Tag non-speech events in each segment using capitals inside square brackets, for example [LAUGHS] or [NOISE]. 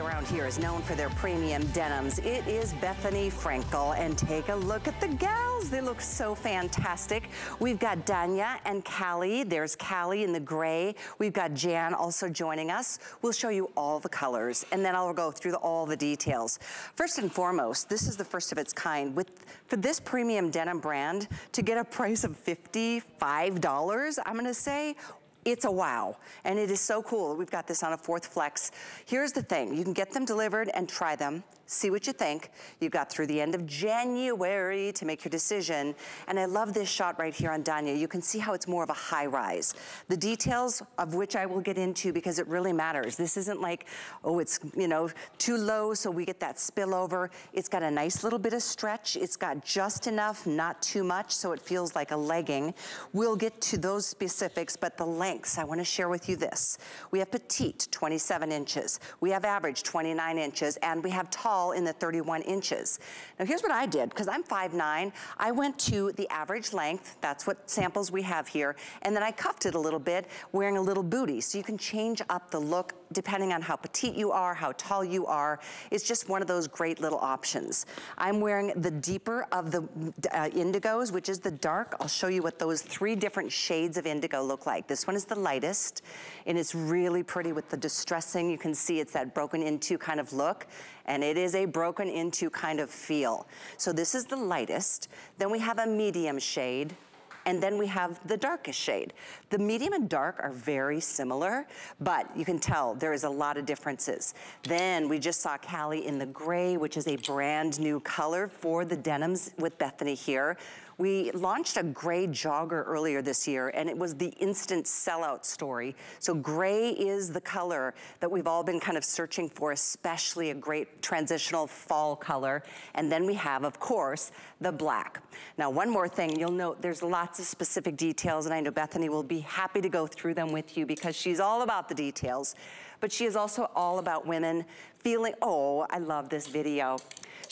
around here is known for their premium denims. It is Bethenny Frankel, and take a look at the gals. They look so fantastic. We've got Danya and Callie. There's Callie in the gray. We've got Jan also joining us. We'll show you all the colors, and then I'll go through the, all the details. First and foremost, this is the first of its kind. With For this premium denim brand, to get a price of $55, I'm gonna say, it's a wow. And it is so cool. We've got this on a fourth flex. Here's the thing, you can get them delivered and try them see what you think. You've got through the end of January to make your decision. And I love this shot right here on Danya. You can see how it's more of a high rise. The details of which I will get into because it really matters. This isn't like, oh, it's, you know, too low so we get that spillover. It's got a nice little bit of stretch. It's got just enough, not too much, so it feels like a legging. We'll get to those specifics, but the lengths, I wanna share with you this. We have petite, 27 inches. We have average, 29 inches, and we have tall, in the 31 inches. Now here's what I did, because I'm 5'9", I went to the average length, that's what samples we have here, and then I cuffed it a little bit, wearing a little booty. So you can change up the look depending on how petite you are, how tall you are. It's just one of those great little options. I'm wearing the deeper of the uh, indigos, which is the dark. I'll show you what those three different shades of indigo look like. This one is the lightest, and it's really pretty with the distressing. You can see it's that broken into kind of look and it is a broken into kind of feel. So this is the lightest. Then we have a medium shade, and then we have the darkest shade. The medium and dark are very similar, but you can tell there is a lot of differences. Then we just saw Callie in the gray, which is a brand new color for the denims with Bethenny here. We launched a gray jogger earlier this year and it was the instant sellout story. So gray is the color that we've all been kind of searching for, especially a great transitional fall color. And then we have, of course, the black. Now, one more thing, you'll note there's lots of specific details and I know Bethenny will be happy to go through them with you because she's all about the details. But she is also all about women feeling, oh, I love this video.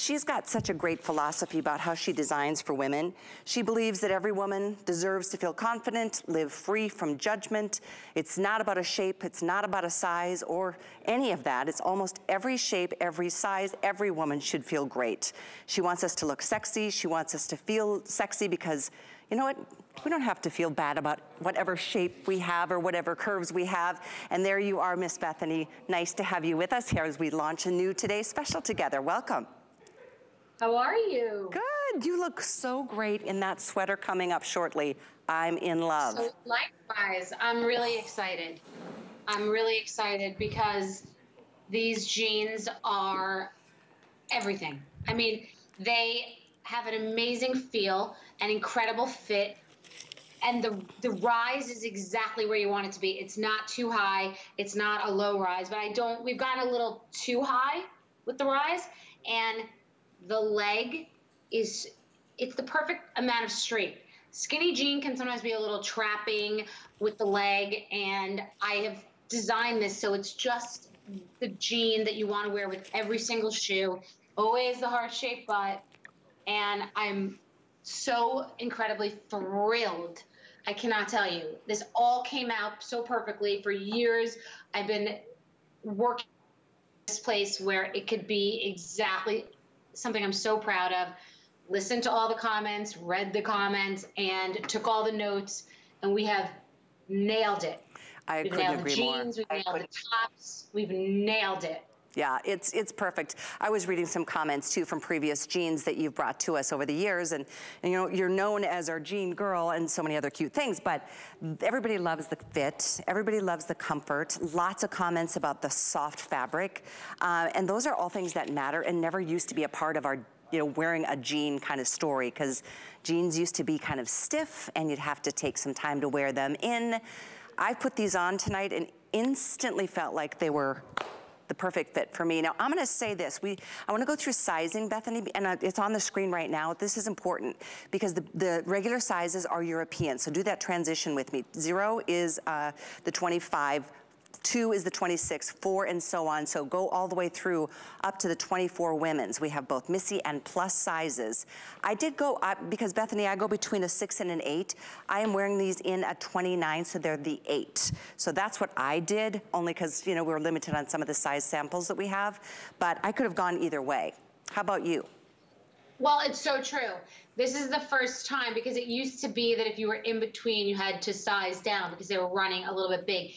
She's got such a great philosophy about how she designs for women. She believes that every woman deserves to feel confident, live free from judgment. It's not about a shape, it's not about a size or any of that. It's almost every shape, every size, every woman should feel great. She wants us to look sexy. She wants us to feel sexy because you know what? We don't have to feel bad about whatever shape we have or whatever curves we have. And there you are, Miss Bethenny. Nice to have you with us here as we launch a new Today Special together. Welcome. How are you? Good. You look so great in that sweater coming up shortly. I'm in love. So likewise, I'm really excited. I'm really excited because these jeans are everything. I mean, they have an amazing feel, an incredible fit, and the the rise is exactly where you want it to be. It's not too high, it's not a low rise, but I don't we've gotten a little too high with the rise and the leg is, it's the perfect amount of straight. Skinny jean can sometimes be a little trapping with the leg, and I have designed this so it's just the jean that you want to wear with every single shoe. Always the heart shaped butt. And I'm so incredibly thrilled. I cannot tell you. This all came out so perfectly. For years, I've been working this place where it could be exactly something I'm so proud of. Listened to all the comments, read the comments, and took all the notes, and we have nailed it. I we've couldn't nailed agree the jeans, more. we've nailed the tops, we've nailed it. Yeah, it's it's perfect. I was reading some comments too from previous jeans that you've brought to us over the years, and, and, you know you're known as our jean girl and so many other cute things. But everybody loves the fit, everybody loves the comfort. Lots of comments about the soft fabric, uh, and those are all things that matter and never used to be a part of our you know, wearing a jean kind of story because jeans used to be kind of stiff and you'd have to take some time to wear them in. I put these on tonight and instantly felt like they were the perfect fit for me. Now, I'm gonna say this. We, I wanna go through sizing, Bethenny, and uh, it's on the screen right now. This is important because the, the regular sizes are European, so do that transition with me. Zero is uh, the 25 two is the 26, four and so on. So go all the way through up to the 24 women's. We have both Missy and plus sizes. I did go up, because Bethenny, I go between a six and an eight. I am wearing these in a 29, so they're the eight. So that's what I did, only because, you know, we are limited on some of the size samples that we have. But I could have gone either way. How about you? Well, it's so true. This is the first time because it used to be that if you were in between, you had to size down because they were running a little bit big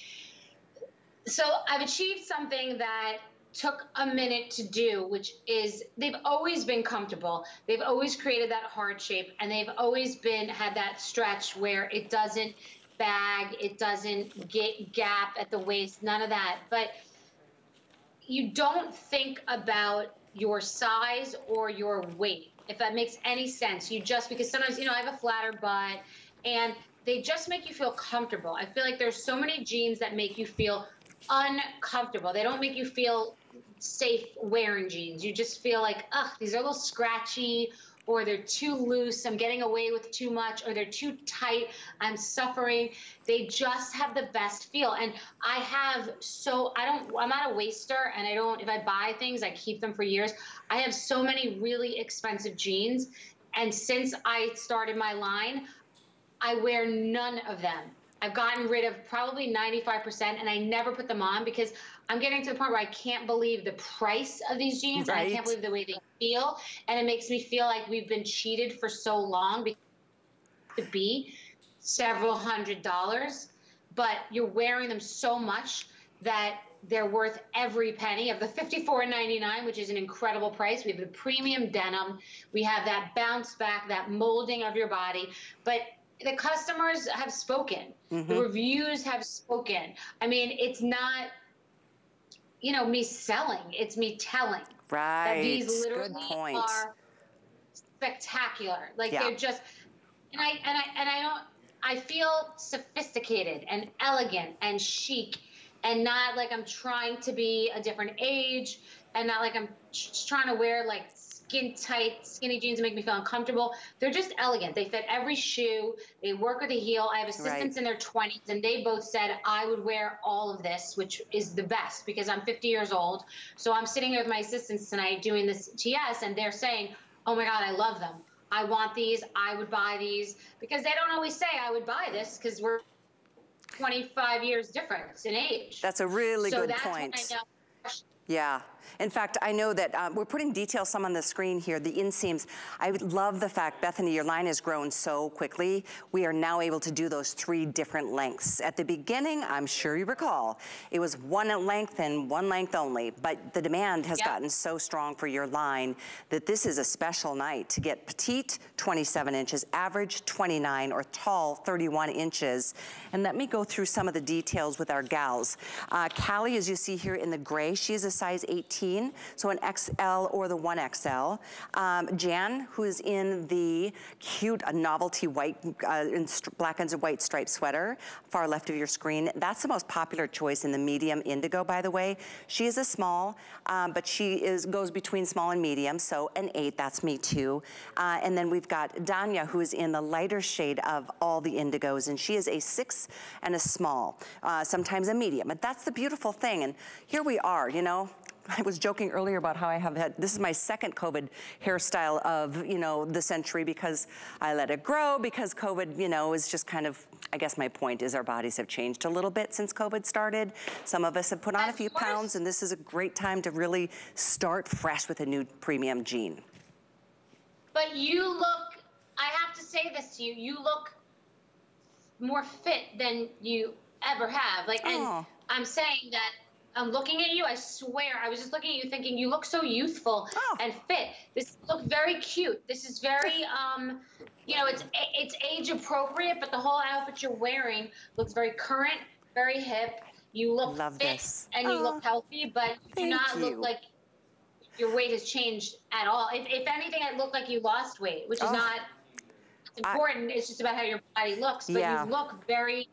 so I've achieved something that took a minute to do, which is they've always been comfortable. They've always created that heart shape, and they've always been had that stretch where it doesn't bag, it doesn't get gap at the waist, none of that. But you don't think about your size or your weight, if that makes any sense. You just because sometimes you know I have a flatter butt, and they just make you feel comfortable. I feel like there's so many jeans that make you feel uncomfortable. They don't make you feel safe wearing jeans. You just feel like, ugh, these are a little scratchy or they're too loose, I'm getting away with too much, or they're too tight, I'm suffering. They just have the best feel. And I have so, I don't, I'm not a waster and I don't, if I buy things, I keep them for years. I have so many really expensive jeans. And since I started my line, I wear none of them. I've gotten rid of probably 95% and I never put them on because I'm getting to the point where I can't believe the price of these jeans right. I can't believe the way they feel. And it makes me feel like we've been cheated for so long because to be several hundred dollars, but you're wearing them so much that they're worth every penny of the $54.99, which is an incredible price. We have the premium denim. We have that bounce back, that molding of your body. But the customers have spoken. Mm-hmm. The reviews have spoken. I mean, it's not, you know, me selling. It's me telling. Right. That these literally are spectacular. Like yeah. they're just, and I and I and I don't. I feel sophisticated and elegant and chic, and not like I'm trying to be a different age, and not like I'm just trying to wear like skin tight, skinny jeans that make me feel uncomfortable. They're just elegant. They fit every shoe. They work with a heel. I have assistants right. in their 20s, and they both said I would wear all of this, which is the best because I'm 50 years old. So I'm sitting here with my assistants tonight doing this TS, and they're saying, oh my God, I love them. I want these. I would buy these because they don't always say I would buy this because we're 25 years difference in age. That's a really so good point. Yeah. In fact, I know that um, we're putting details some on the screen here, the inseams. I love the fact, Bethenny, your line has grown so quickly. We are now able to do those three different lengths. At the beginning, I'm sure you recall, it was one length and one length only, but the demand has yep. gotten so strong for your line that this is a special night to get petite, 27 inches, average 29, or tall, 31 inches. And let me go through some of the details with our gals. Uh, Callie, as you see here in the gray, she is a size 18 so an XL or the 1XL. Um, Jan, who is in the cute uh, novelty white, uh, black and white striped sweater, far left of your screen. That's the most popular choice in the medium indigo, by the way. She is a small, um, but she is goes between small and medium, so an eight, that's me too. Uh, and then we've got Danya, who is in the lighter shade of all the indigos, and she is a six and a small, uh, sometimes a medium. But that's the beautiful thing, and here we are, you know, [LAUGHS] I was joking earlier about how I have had, this is my second COVID hairstyle of, you know, the century because I let it grow because COVID, you know, is just kind of, I guess my point is our bodies have changed a little bit since COVID started. Some of us have put on a few pounds and this is a great time to really start fresh with a new premium jean. But you look, I have to say this to you, you look more fit than you ever have. Like, and oh. I'm saying that I'm looking at you. I swear, I was just looking at you, thinking you look so youthful oh. and fit. This look very cute. This is very, um, you know, it's it's age appropriate, but the whole outfit you're wearing looks very current, very hip. You look Love fit this. and you oh, look healthy, but you do not you. look like your weight has changed at all. If, if anything, it looked like you lost weight, which is oh. not important. I, it's just about how your body looks, but yeah. you look very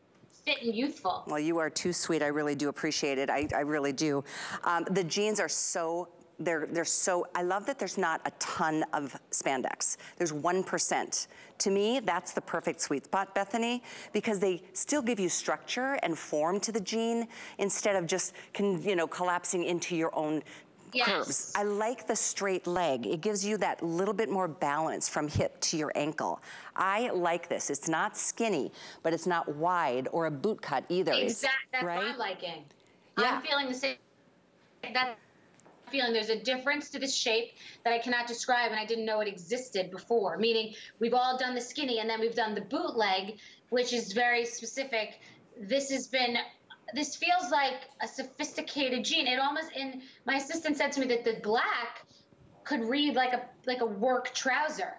fit and youthful. Well, you are too sweet. I really do appreciate it. I, I really do. Um, the jeans are so they're, they're so, I love that there's not a ton of spandex. There's 1%. To me, that's the perfect sweet spot, Bethenny, because they still give you structure and form to the jean instead of just, can, you know, collapsing into your own yes. curves. I like the straight leg. It gives you that little bit more balance from hip to your ankle. I like this. It's not skinny, but it's not wide or a boot cut either. Exactly. That's right? my liking. Yeah. I'm feeling the same. That feeling there's a difference to this shape that I cannot describe and I didn't know it existed before. Meaning we've all done the skinny and then we've done the bootleg, which is very specific. This has been this feels like a sophisticated jean. It almost in my assistant said to me that the black could read like a like a work trouser.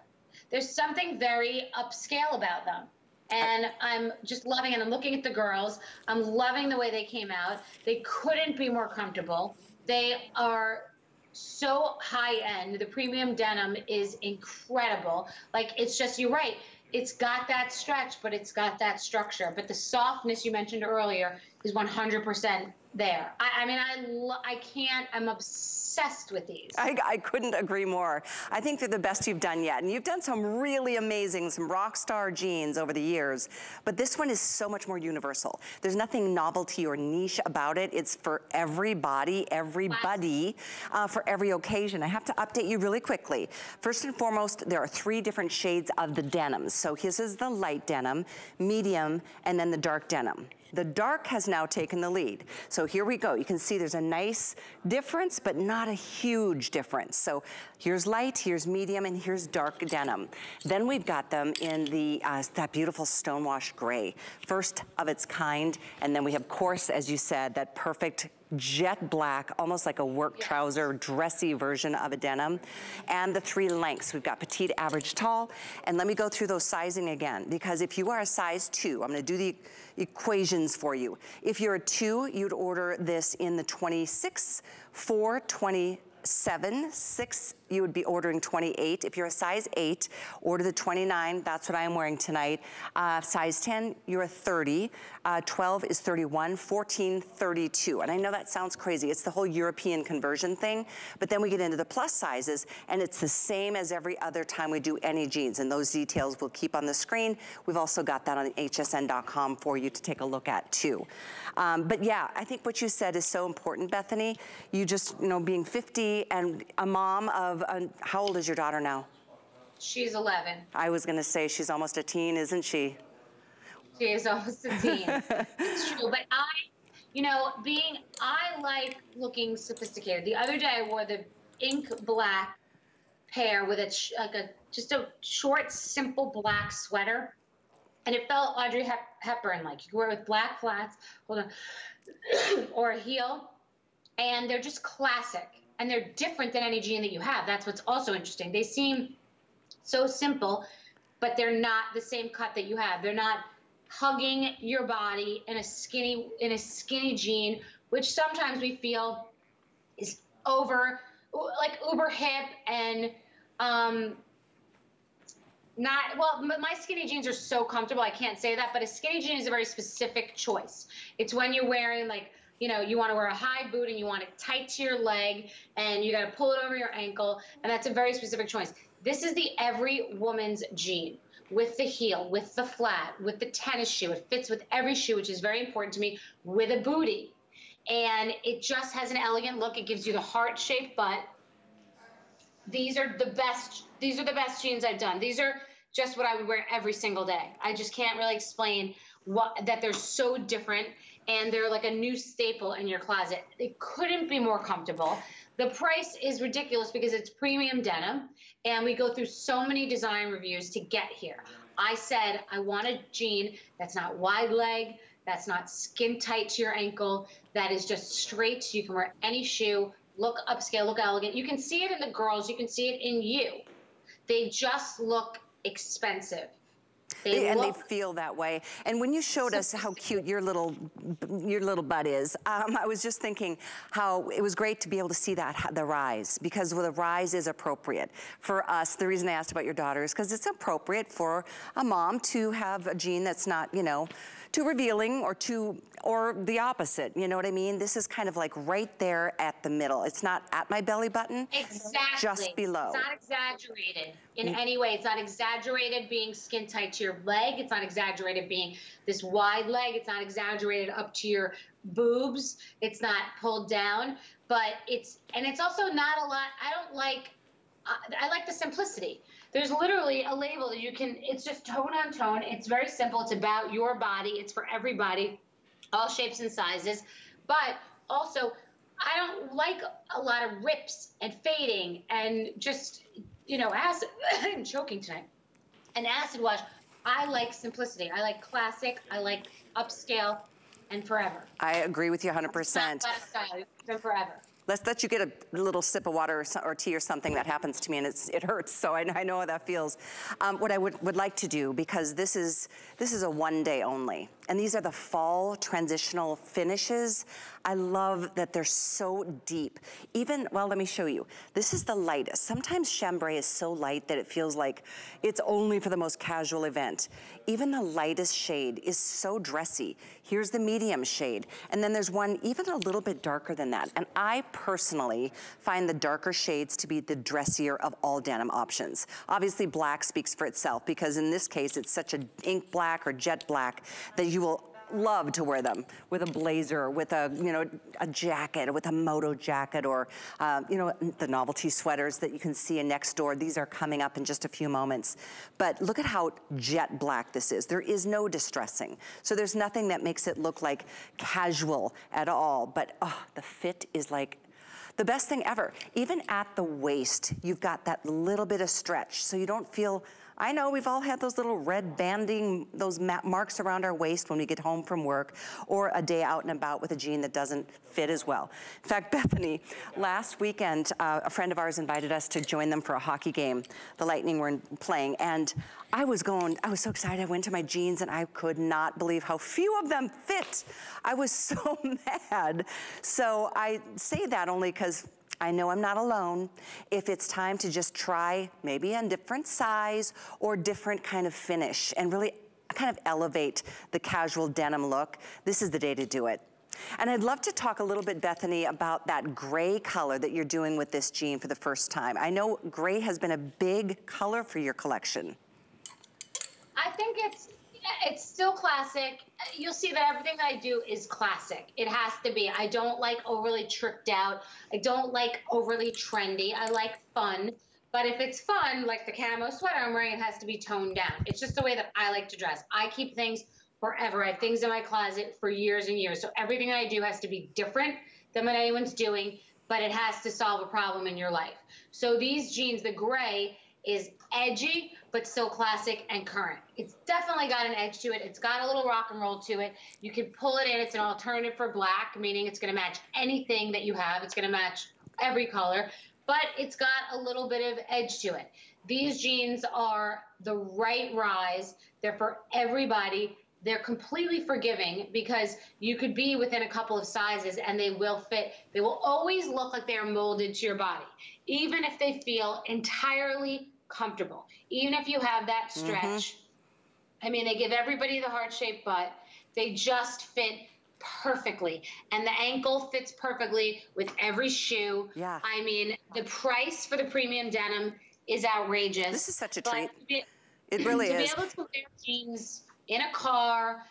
There's something very upscale about them. And I'm just loving it. I'm looking at the girls. I'm loving the way they came out. They couldn't be more comfortable. They are so high end. The premium denim is incredible. Like it's just you're right. It's got that stretch, but it's got that structure. But the softness you mentioned earlier is 100% there. I, I mean, I, I can't, I'm obsessed with these. I, I couldn't agree more. I think they're the best you've done yet. And you've done some really amazing, some rock star jeans over the years. But this one is so much more universal. There's nothing novelty or niche about it. It's for everybody, everybody, uh, for every occasion. I have to update you really quickly. First and foremost, there are three different shades of the denims. So his is the light denim, medium, and then the dark denim. The dark has now taken the lead. So here we go. You can see there's a nice difference, but not a huge difference. So here's light, here's medium, and here's dark denim. Then we've got them in the uh, that beautiful stonewash gray. First of its kind. And then we have, course, as you said, that perfect jet black, almost like a work yes. trouser, dressy version of a denim. And the three lengths. We've got petite, average, tall. And let me go through those sizing again, because if you are a size two, I'm gonna do the equations for you. If you're a two, you'd order this in the 26, 4, 20, seven, six, you would be ordering 28. If you're a size eight, order the 29. That's what I'm wearing tonight. Uh, size 10, you're a 30. Uh, 12 is 31, 14, 32. And I know that sounds crazy. It's the whole European conversion thing. But then we get into the plus sizes and it's the same as every other time we do any jeans. And those details we'll keep on the screen. We've also got that on hsn.com for you to take a look at too. Um, but yeah, I think what you said is so important, Bethenny. You just, you know, being 50 and a mom of, a, how old is your daughter now? She's 11. I was gonna say she's almost a teen, isn't she? She is almost a teen. it's true, but I, you know, being, I like looking sophisticated. The other day I wore the ink black pair with a, like a, just a short, simple black sweater and it felt Audrey Hep- Hepburn like. You wear it with black flats, hold on, [CLEARS THROAT] or a heel, and they're just classic. And they're different than any jean that you have. That's what's also interesting. They seem so simple, but they're not the same cut that you have. They're not hugging your body in a skinny in a skinny jean, which sometimes we feel is over like uber hip and um, not well my skinny jeans are so comfortable i can't say that but a skinny jean is a very specific choice it's when you're wearing like you know you want to wear a high boot and you want it tight to your leg and you got to pull it over your ankle and that's a very specific choice. This is the every woman's jean with the heel with the flat with the tennis shoe. It fits with every shoe which is very important to me with a booty. And it just has an elegant look. It gives you the heart shaped butt these are the best these are the best jeans i've done. These are just what I would wear every single day. I just can't really explain what that they're so different and they're like a new staple in your closet. They couldn't be more comfortable. The price is ridiculous because it's premium denim and we go through so many design reviews to get here. I said I want a jean that's not wide leg, that's not skin tight to your ankle, that is just straight so you can wear any shoe, look upscale, look elegant. You can see it in the girls, you can see it in you. They just look expensive. They and look, they feel that way. And when you showed us how cute your little your little butt is, um, I was just thinking how it was great to be able to see that the rise because the rise is appropriate for us. The reason I asked about your daughter is because it's appropriate for a mom to have a gene that's not, you know, too revealing or too, or the opposite, you know what I mean? This is kind of like right there at the middle. It's not at my belly button, exactly. just below. It's not exaggerated in mm. any way. It's not exaggerated being skin tight to your leg. It's not exaggerated being this wide leg. It's not exaggerated up to your boobs. It's not pulled down, but it's, and it's also not a lot, I don't like, I like the simplicity. There's literally a label that you can, it's just tone on tone. It's very simple. It's about your body. It's for everybody, all shapes and sizes. But also, I don't like a lot of rips and fading and just, you know, acid. [COUGHS] I'm choking tonight. An acid wash. I like simplicity. I like classic. I like upscale and forever. I agree with you 100%. It's not style. Forever let's let you get a little sip of water or, tea or something that happens to me and it hurts, so I, I, know how that feels. Um, what I would, would like to do, because this is, this is a one day only, and these are the fall transitional finishes. I love that they're so deep. Even, well, let me show you. This is the lightest. Sometimes chambray is so light that it feels like it's only for the most casual event. Even the lightest shade is so dressy. Here's the medium shade. And then there's one even a little bit darker than that. And I personally find the darker shades to be the dressier of all denim options. Obviously black speaks for itself because in this case it's such an ink black or jet black that you will love to wear them with a blazer, with a, you know, a jacket, with a moto jacket, or, uh, you know, the novelty sweaters that you can see in next door. These are coming up in just a few moments. But look at how jet black this is. There is no distressing. So there's nothing that makes it look like casual at all. But oh, the fit is like the best thing ever. Even at the waist, you've got that little bit of stretch so you don't feel I know we've all had those little red banding, those marks around our waist when we get home from work or a day out and about with a jean that doesn't fit as well. In fact, [LAUGHS] Bethenny, last weekend, uh, a friend of ours invited us to join them for a hockey game. The Lightning were playing and I was going, I was so excited. I went to my jeans and I could not believe how few of them fit. I was [LAUGHS] so mad. So I say that only because I know I'm not alone. If it's time to just try maybe a different size or different kind of finish and really kind of elevate the casual denim look, this is the day to do it. And I'd love to talk a little bit, Bethenny, about that gray color that you're doing with this jean for the first time. I know gray has been a big color for your collection. I think it's it's still classic. You'll see that everything I do is classic. It has to be. I don't like overly tricked out. I don't like overly trendy. I like fun. But if it's fun, like the camo sweater I'm wearing, it has to be toned down. It's just the way that I like to dress. I keep things forever. I have things in my closet for years and years. So everything I do has to be different than what anyone's doing, but it has to solve a problem in your life. So these jeans, the gray, is edgy, but still classic and current. It's definitely got an edge to it. It's got a little rock and roll to it. You can pull it in. It's an alternative for black, meaning it's going to match anything that you have. It's going to match every color, but it's got a little bit of edge to it. These jeans are the right rise. They're for everybody. They're completely forgiving because you could be within a couple of sizes and they will fit. They will always look like they're molded to your body, even if they feel entirely comfortable. Even if you have that mm-hmm. stretch, mm-hmm. I mean, they give everybody the heart shaped butt. They just fit perfectly. And the ankle fits perfectly with every shoe. Yeah. I mean, the price for the premium denim is outrageous. This is such a treat. Be, it really to is. To be able to wear jeans in a car,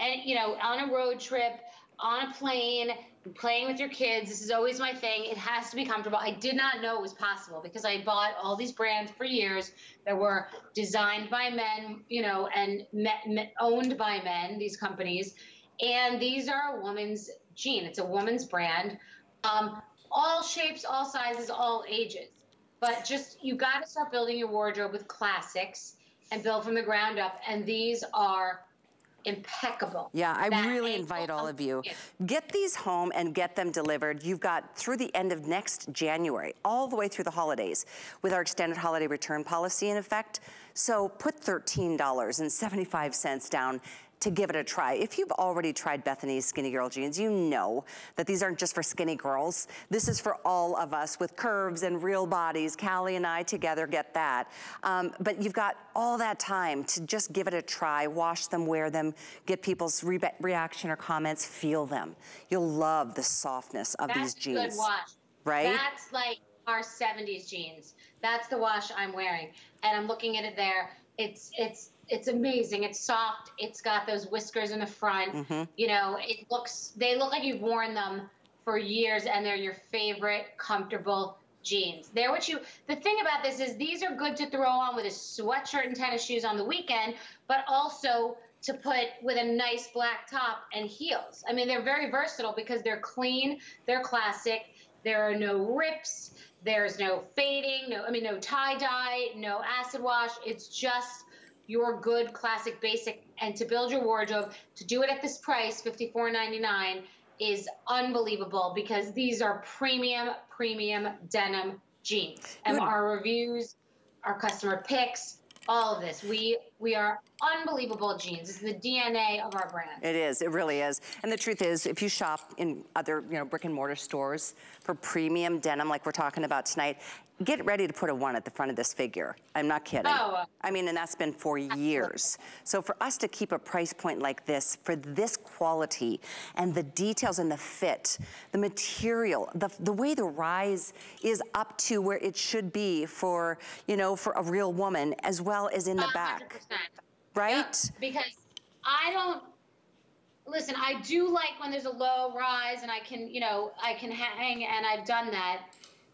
and you know, on a road trip, on a plane, playing with your kids. This is always my thing. It has to be comfortable. I did not know it was possible because I bought all these brands for years that were designed by men, you know, and owned by men, these companies. And these are a woman's jean. It's a woman's brand. Um, all shapes, all sizes, all ages. But just, you got to start building your wardrobe with classics and build from the ground up. And these are impeccable. Yeah, I that really invite all of you. Get these home and get them delivered. You've got through the end of next January, all the way through the holidays, with our extended holiday return policy in effect. So put $13.75 down to give it a try. If you've already tried Bethenny's Skinny Girl Jeans, you know that these aren't just for skinny girls. This is for all of us with curves and real bodies. Callie and I together get that. Um, but you've got all that time to just give it a try, wash them, wear them, get people's re reaction or comments, feel them. You'll love the softness of That's these jeans. That's good wash. Right? That's like our 70s jeans. That's the wash I'm wearing. And I'm looking at it there. It's, it's, it's amazing. It's soft. It's got those whiskers in the front. Mm-hmm. You know, it looks they look like you've worn them for years and they're your favorite comfortable jeans. They're what you the thing about this is these are good to throw on with a sweatshirt and tennis shoes on the weekend, but also to put with a nice black top and heels. I mean, they're very versatile because they're clean, they're classic, there are no rips, there's no fading, no I mean no tie dye, no acid wash. It's just your good classic basic and to build your wardrobe to do it at this price $54.99 is unbelievable because these are premium premium denim jeans and our reviews our customer picks all of this. We we are unbelievable jeans. It's the DNA of our brand. It is. It really is. And the truth is, if you shop in other you know brick and mortar stores for premium denim, like we're talking about tonight, get ready to put a one at the front of this figure. I'm not kidding. Oh. I mean, and that's been for years. So for us to keep a price point like this, for this quality and the details and the fit, the material, the, the way the rise is up to where it should be for, you know, for a real woman as well as in the 100. back. Right? Yeah, because I don't, listen, I do like when there's a low rise and I can, you know, I can hang and I've done that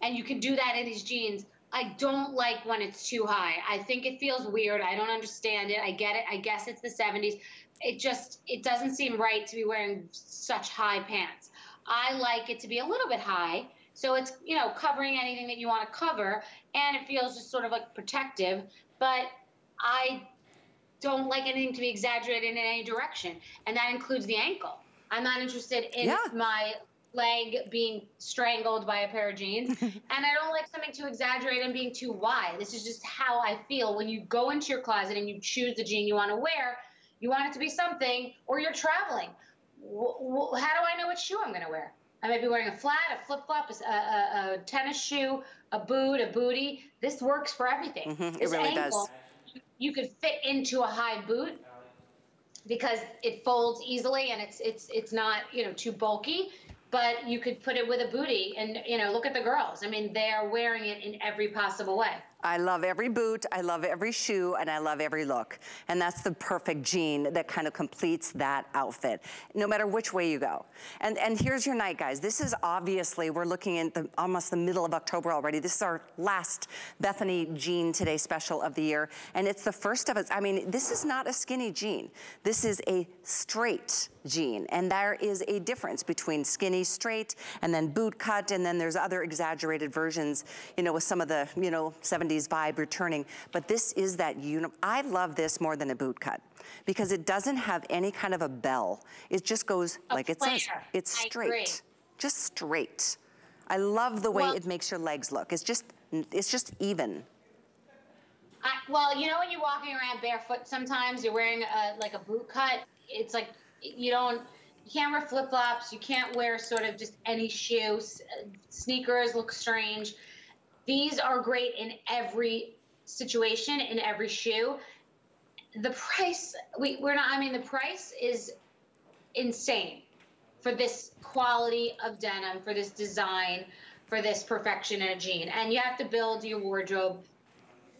and you can do that in these jeans. I don't like when it's too high. I think it feels weird. I don't understand it. I get it. I guess it's the 70s. It just it doesn't seem right to be wearing such high pants. I like it to be a little bit high. So it's, you know, covering anything that you want to cover and it feels just sort of like protective, but I don't like anything to be exaggerated in any direction, and that includes the ankle. I'm not interested in yeah. my leg being strangled by a pair of jeans. [LAUGHS] and I don't like something too exaggerated and being too wide. This is just how I feel. When you go into your closet and you choose the jean you want to wear, you want it to be something, or you're traveling. how do I know what shoe I'm going to wear? I might be wearing a flat, a flip flop, a, a, a, tennis shoe, a boot, a booty. This works for everything. Mm-hmm, it really ankle, does. You could fit into a high boot because it folds easily and it's it's it's not you know too bulky but you could put it with a booty and you know look at the girls. I mean they are wearing it in every possible way I love every boot, I love every shoe, and I love every look. And that's the perfect jean that kind of completes that outfit, no matter which way you go. And, and here's your night, guys. This is obviously, we're looking at the, almost the middle of October already. This is our last Bethenny Jean Today special of the year. And it's the first of its, I mean, this is not a skinny jean. This is a straight jean. And there is a difference between skinny, straight, and then boot cut, and then there's other exaggerated versions, you know, with some of the, you know, 70s vibe returning. But this is that, I love this more than a boot cut because it doesn't have any kind of a bell. It just goes a like flare. it says. It's straight. Just straight. I love the way well, it makes your legs look. It's just, it's just even. I, well, you know when you're walking around barefoot sometimes, you're wearing a, like a boot cut, it's like you don't you can't wear flip flops. You can't wear sort of just any shoe. Sneakers look strange. These are great in every situation, in every shoe. The price, we, we're not, I mean, the price is insane for this quality of denim, for this design, for this perfection in a jean. And you have to build your wardrobe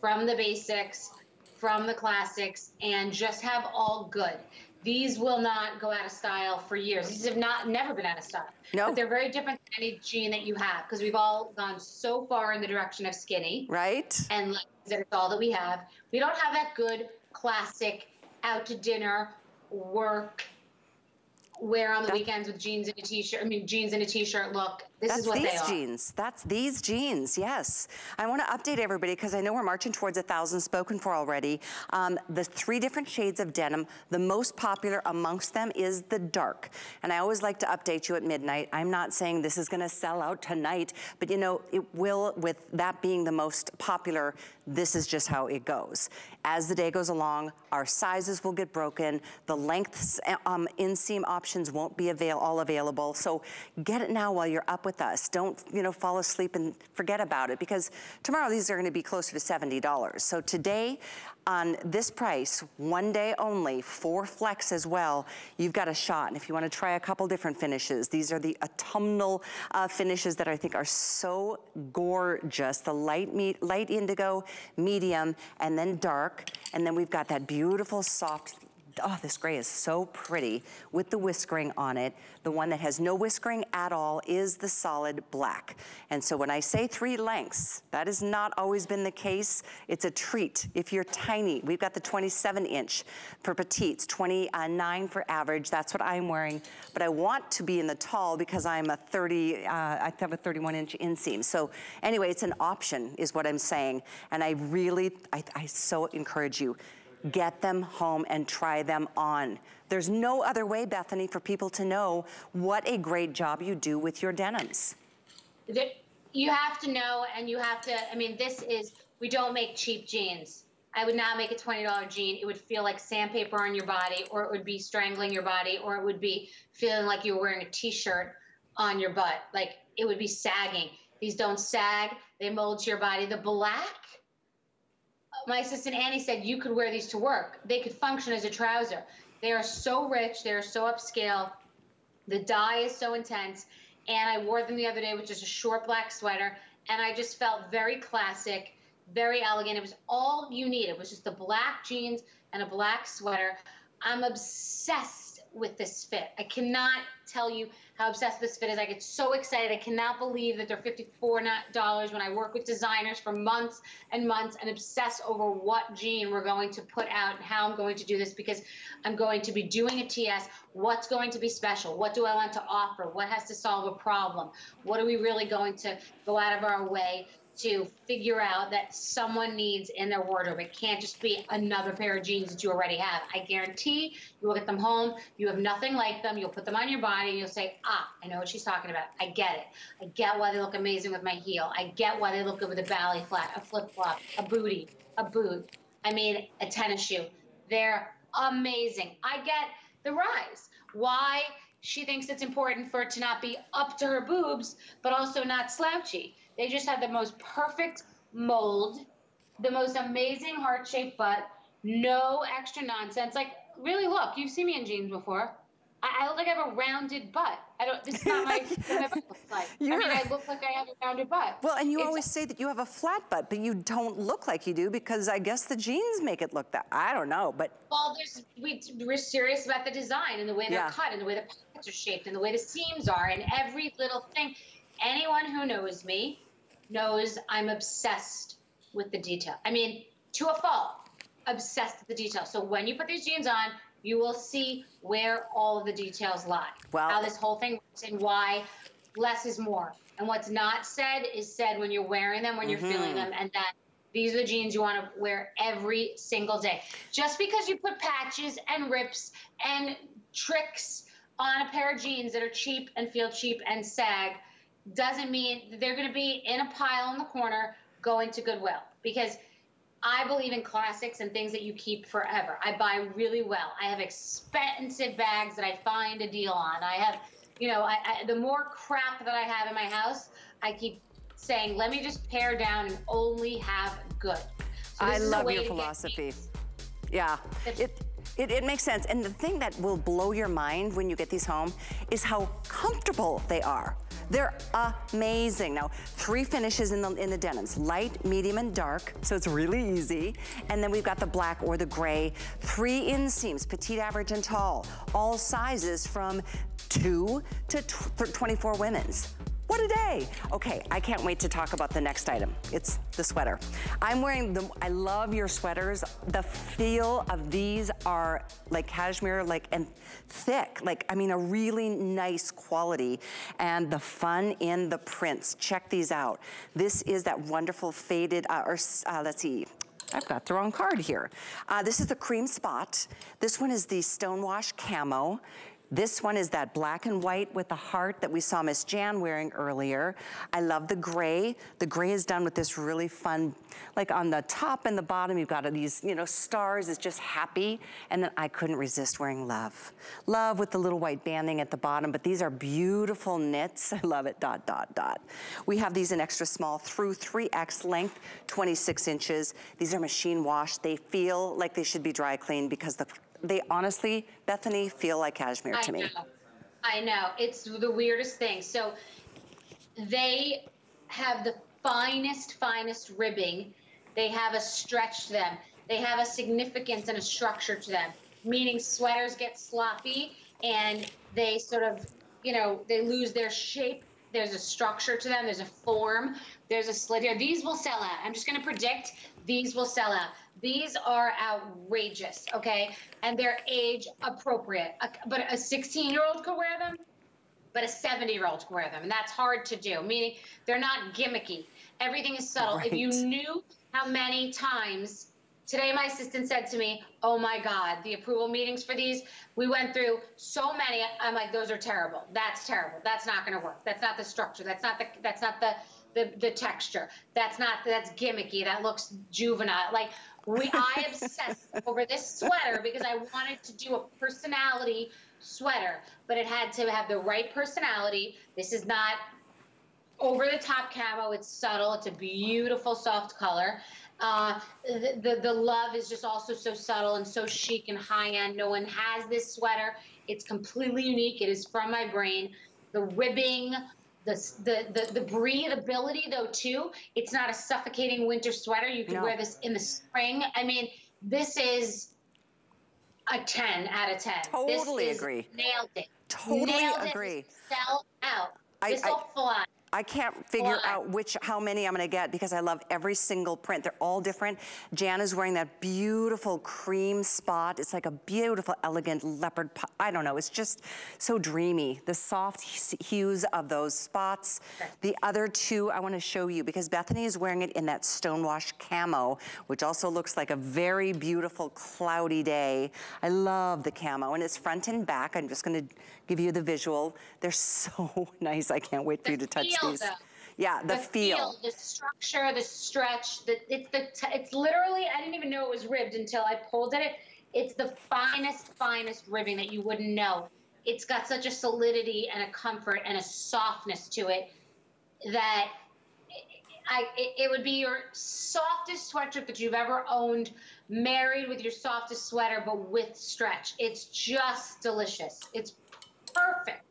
from the basics, from the classics, and just have all good. These will not go out of style for years. These have not never been out of style. No. But they're very different than any jean that you have because we've all gone so far in the direction of skinny. Right. And that's all that we have. We don't have that good classic out to dinner work wear on the that, weekends with jeans and a t-shirt. I mean, jeans and a t-shirt look. This is what. That's these jeans. That's these jeans, yes. I want to update everybody because I know we're marching towards a 1,000 spoken for already. Um, the three different shades of denim, the most popular amongst them is the dark. And I always like to update you at midnight. I'm not saying this is going to sell out tonight, but you know, it will, with that being the most popular, this is just how it goes. As the day goes along, our sizes will get broken. The lengths, um, inseam options won't be avail all available. So get it now while you're up with us. Don't, you know, fall asleep and forget about it because tomorrow these are gonna be closer to $70. So today, on this price, one day only, four flex as well, you've got a shot. And if you wanna try a couple different finishes, these are the autumnal uh, finishes that I think are so gorgeous. The light, meat, light indigo, medium, and then dark. And then we've got that beautiful soft oh, this gray is so pretty with the whiskering on it. The one that has no whiskering at all is the solid black. And so when I say three lengths, that has not always been the case. It's a treat. If you're tiny, we've got the 27 inch for petites, 29 for average. That's what I'm wearing. But I want to be in the tall because I'm a 30, uh, I have a 31 inch inseam. So anyway, it's an option is what I'm saying. And I really, I, I so encourage you get them home and try them on. There's no other way, Bethenny, for people to know what a great job you do with your denims. You have to know, and you have to, I mean, this is, we don't make cheap jeans. I would not make a $20 jean. It would feel like sandpaper on your body, or it would be strangling your body, or it would be feeling like you were wearing a t-shirt on your butt. Like it would be sagging. These don't sag, they mold to your body. The black my assistant Annie said you could wear these to work. They could function as a trouser. They are so rich. They are so upscale. The dye is so intense. And I wore them the other day with just a short black sweater. And I just felt very classic, very elegant. It was all you needed. It was just the black jeans and a black sweater. I'm obsessed with this fit. I cannot tell you how obsessed this fit is. I get so excited. I cannot believe that they're $54 when I work with designers for months and months and obsess over what jean we're going to put out and how I'm going to do this because I'm going to be doing a TS. What's going to be special? What do I want to offer? What has to solve a problem? What are we really going to go out of our way to figure out that someone needs in their wardrobe. It can't just be another pair of jeans that you already have. I guarantee you will get them home. You have nothing like them. You'll put them on your body and you'll say, ah, I know what she's talking about. I get it. I get why they look amazing with my heel. I get why they look good with a ballet flat, a flip flop, a booty, a boot. I mean, a tennis shoe. They're amazing. I get the rise. Why she thinks it's important for it to not be up to her boobs, but also not slouchy. They just had the most perfect mold, the most amazing heart shaped butt, no extra nonsense. Like, really, look, you've seen me in jeans before. I, I look like I have a rounded butt. I don't. This is not my, [LAUGHS] my butt looks like. You're, I mean, I look like I have a rounded butt. Well, and you it's, always say that you have a flat butt, but you don't look like you do because I guess the jeans make it look that. I don't know, but. Well, there's we we're serious about the design and the way they're yeah. cut and the way the pockets are shaped and the way the seams are and every little thing. Anyone who knows me knows I'm obsessed with the detail. I mean, to a fault, obsessed with the detail. So when you put these jeans on, you will see where all of the details lie. Well, how this whole thing works and why less is more. And what's not said is said when you're wearing them, when you're mm-hmm. feeling them, and that these are the jeans you want to wear every single day. Just because you put patches and rips and tricks on a pair of jeans that are cheap and feel cheap and sag doesn't mean they're going to be in a pile in the corner going to Goodwill because I believe in classics and things that you keep forever. I buy really well. I have expensive bags that I find a deal on. I have, you know, I, I, the more crap that I have in my house, I keep saying, let me just pare down and only have good. So I love your philosophy. Yeah. It, it, it, makes sense. And the thing that will blow your mind when you get these home is how comfortable they are. They're amazing. Now, three finishes in the, in the denims, light, medium, and dark, so it's really easy. And then we've got the black or the gray, three inseams, petite, average, and tall, all sizes from two to 24 women's. What a day. Okay, I can't wait to talk about the next item. It's the sweater. I'm wearing the, I love your sweaters. The feel of these are like cashmere, like, and thick. Like, I mean, a really nice quality. And the fun in the prints. Check these out. This is that wonderful faded, uh, or uh, let's see, I've got the wrong card here. Uh, this is the cream spot. This one is the stonewash camo. This one is that black and white with the heart that we saw Miss Jan wearing earlier. I love the gray. The gray is done with this really fun, like on the top and the bottom, you've got these, you know, stars. It's just happy. And then I couldn't resist wearing love. Love with the little white banding at the bottom, but these are beautiful knits. [LAUGHS] I love it, dot, dot, dot. We have these in extra small through 3X length, 26 inches. These are machine washed. They feel like they should be dry cleaned because the they honestly, Bethenny, feel like cashmere I to me. Know. I know. It's the weirdest thing. So they have the finest, finest ribbing. They have a stretch to them. They have a significance and a structure to them, meaning sweaters get sloppy and they sort of, you know, they lose their shape. There's a structure to them. There's a form. There's a slit here. These will sell out. I'm just going to predict these will sell out. These are outrageous, okay? And they're age appropriate. But a 16 year old could wear them, but a 70 year old could wear them. And that's hard to do, meaning they're not gimmicky. Everything is subtle. Right. If you knew how many times Today, my assistant said to me, Oh my God, the approval meetings for these, we went through so many. I'm like, those are terrible. That's terrible. That's not going to work. That's not the structure. That's not the, that's not the, the, the texture. That's not, that's gimmicky. That looks juvenile. Like, we, I [LAUGHS] obsessed over this sweater because I wanted to do a personality sweater, but it had to have the right personality. This is not over the top camo. It's subtle. It's a beautiful soft color. Uh, the, the, the love is just also so subtle and so chic and high end. No one has this sweater. It's completely unique. It is from my brain. The ribbing, the, the, the, the breathability though too it's not a suffocating winter sweater you can no. wear this in the spring i mean this is a 10 out of 10 totally agree nailed it totally nailed agree it. sell out this I, will fly I can't figure out which, how many I'm gonna get because I love every single print. They're all different. Jan is wearing that beautiful cream spot. It's like a beautiful, elegant leopard, I don't know, it's just so dreamy. The soft hues of those spots. The other two I wanna show you because Bethenny is wearing it in that stonewash camo, which also looks like a very beautiful cloudy day. I love the camo and it's front and back. I'm just gonna give you the visual. They're so [LAUGHS] nice. I can't wait for the you to touch feel, these. Though. Yeah, the, the feel. feel. the structure, the stretch. The, it's the it's literally. I didn't even know it was ribbed until I pulled at it. It's the finest, finest ribbing that you wouldn't know. It's got such a solidity and a comfort and a softness to it that I, it, it, would be your softest sweatshirt that you've ever owned, married with your softest sweater, but with stretch. It's just delicious. It's perfect.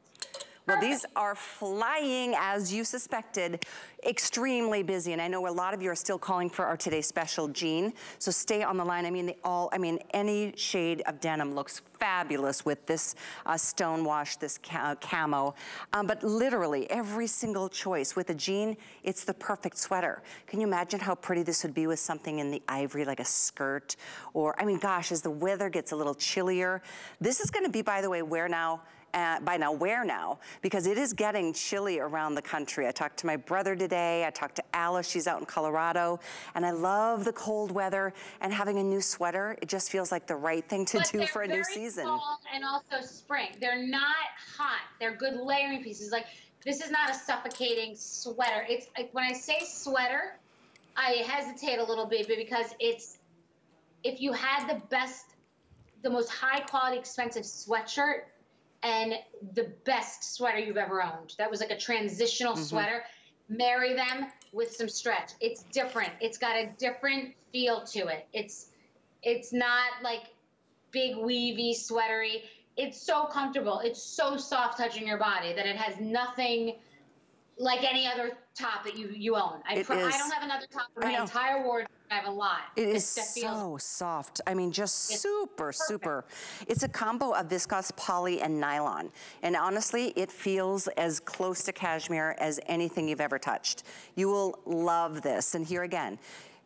Well, these are flying, as you suspected, extremely busy. And I know a lot of you are still calling for our today's special jean. So stay on the line. I mean, they all, I mean, any shade of denim looks fabulous with this uh, stonewash, this ca camo. Um, but literally every single choice with a jean, it's the perfect sweater. Can you imagine how pretty this would be with something in the ivory, like a skirt? Or, I mean, gosh, as the weather gets a little chillier, this is gonna be, by the way, wear now uh, by now, where now? Because it is getting chilly around the country. I talked to my brother today. I talked to Alice. She's out in Colorado. And I love the cold weather and having a new sweater. It just feels like the right thing to but do for a new season. And also spring. They're not hot. They're good layering pieces. Like this is not a suffocating sweater. It's like when I say sweater, I hesitate a little bit because it's if you had the best, the most high quality, expensive sweatshirt, and the best sweater you've ever owned. That was like a transitional mm-hmm. sweater. Marry them with some stretch. It's different. It's got a different feel to it. It's it's not like big weavy sweatery. It's so comfortable. It's so soft touching your body that it has nothing like any other top that you you own. I, I don't have another top in my entire wardrobe. I have a lot. It is so soft. I mean, just super, perfect. super. It's a combo of viscose, poly, and nylon. And honestly, it feels as close to cashmere as anything you've ever touched. You will love this. And here again,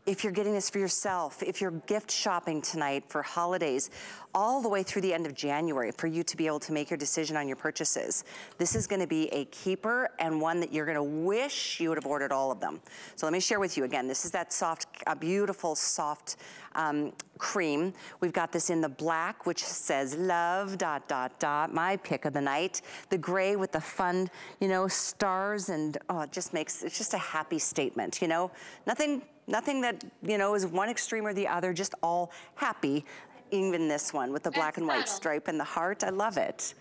if you're getting this for yourself, if you're gift shopping tonight for holidays, all the way through the end of January for you to be able to make your decision on your purchases. This is gonna be a keeper and one that you're gonna wish you would have ordered all of them. So let me share with you again, this is that soft, a beautiful soft um, cream. We've got this in the black, which says love, dot, dot, dot, my pick of the night. The gray with the fun, you know, stars and, oh, it just makes, it's just a happy statement, you know? Nothing Nothing that, you know, is one extreme or the other, just all happy. Even this one with the black and white stripe and the heart. I love it.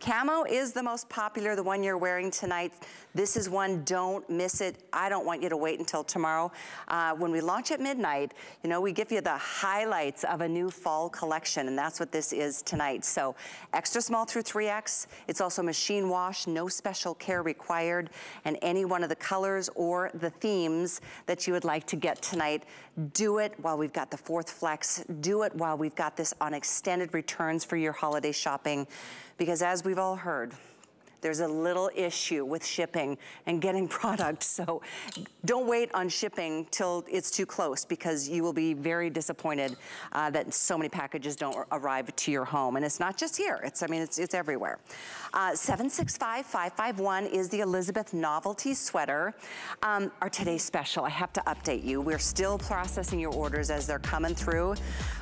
Camo is the most popular, the one you're wearing tonight. This is one, don't miss it. I don't want you to wait until tomorrow. Uh, when we launch at midnight, you know, we give you the highlights of a new fall collection, and that's what this is tonight. So extra small through 3X. It's also machine wash, no special care required, and any one of the colors or the themes that you would like to get tonight, do it while we've got the fourth flex. Do it while we've got this on extended returns for your holiday shopping. Because as we've all heard, there's a little issue with shipping and getting [LAUGHS] product. So don't wait on shipping till it's too close because you will be very disappointed uh, that so many packages don't arrive to your home. And it's not just here. It's, I mean, it's, it's everywhere. Uh, 765551 is the Elizabeth Novelty Sweater. Um, our today's special, I have to update you. We're still processing your orders as they're coming through.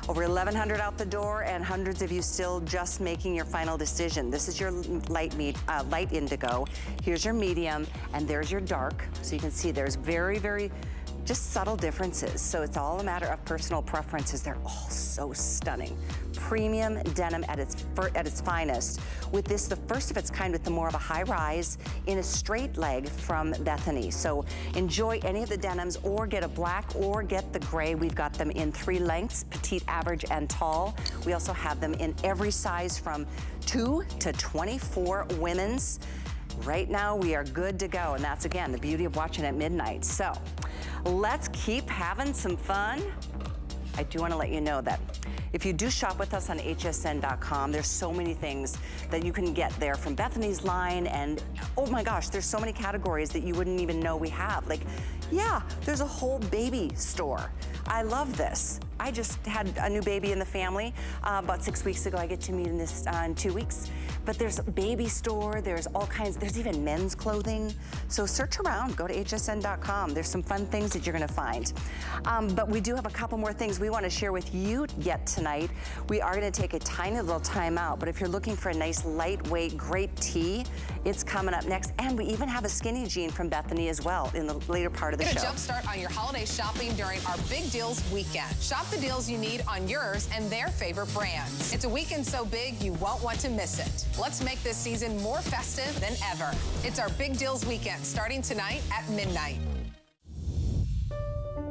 Over 1,100 out the door and hundreds of you still just making your final decision. This is your light meat, uh, light indigo. Here's your medium, and there's your dark. So you can see there's very, very just subtle differences. So it's all a matter of personal preferences. They're all so stunning. Premium denim at its at its finest. With this, the first of its kind with the more of a high rise in a straight leg from Bethenny. So enjoy any of the denims or get a black or get the gray. We've got them in three lengths, petite, average, and tall. We also have them in every size from two to 24 women's. Right now, we are good to go, and that's, again, the beauty of watching at midnight. So let's keep having some fun. I do want to let you know that if you do shop with us on hsn.com, there's so many things that you can get there from Bethenny's line and oh my gosh, there's so many categories that you wouldn't even know we have. Like, yeah, there's a whole baby store. I love this. I just had a new baby in the family uh, about six weeks ago. I get to meet in this uh, in two weeks. But there's baby store, there's all kinds, there's even men's clothing. So search around, go to hsn.com. There's some fun things that you're gonna find. Um, but we do have a couple more things we wanna share with you yet tonight. We are gonna take a tiny little time out, but if you're looking for a nice lightweight grape tee, it's coming up next. And we even have a skinny jean from Bethenny as well in the later part of the show. a jump start on your holiday shopping during our Big Deals Weekend. Shop the deals you need on yours and their favorite brands. It's a weekend so big you won't want to miss it. Let's make this season more festive than ever. It's our Big Deals Weekend starting tonight at midnight.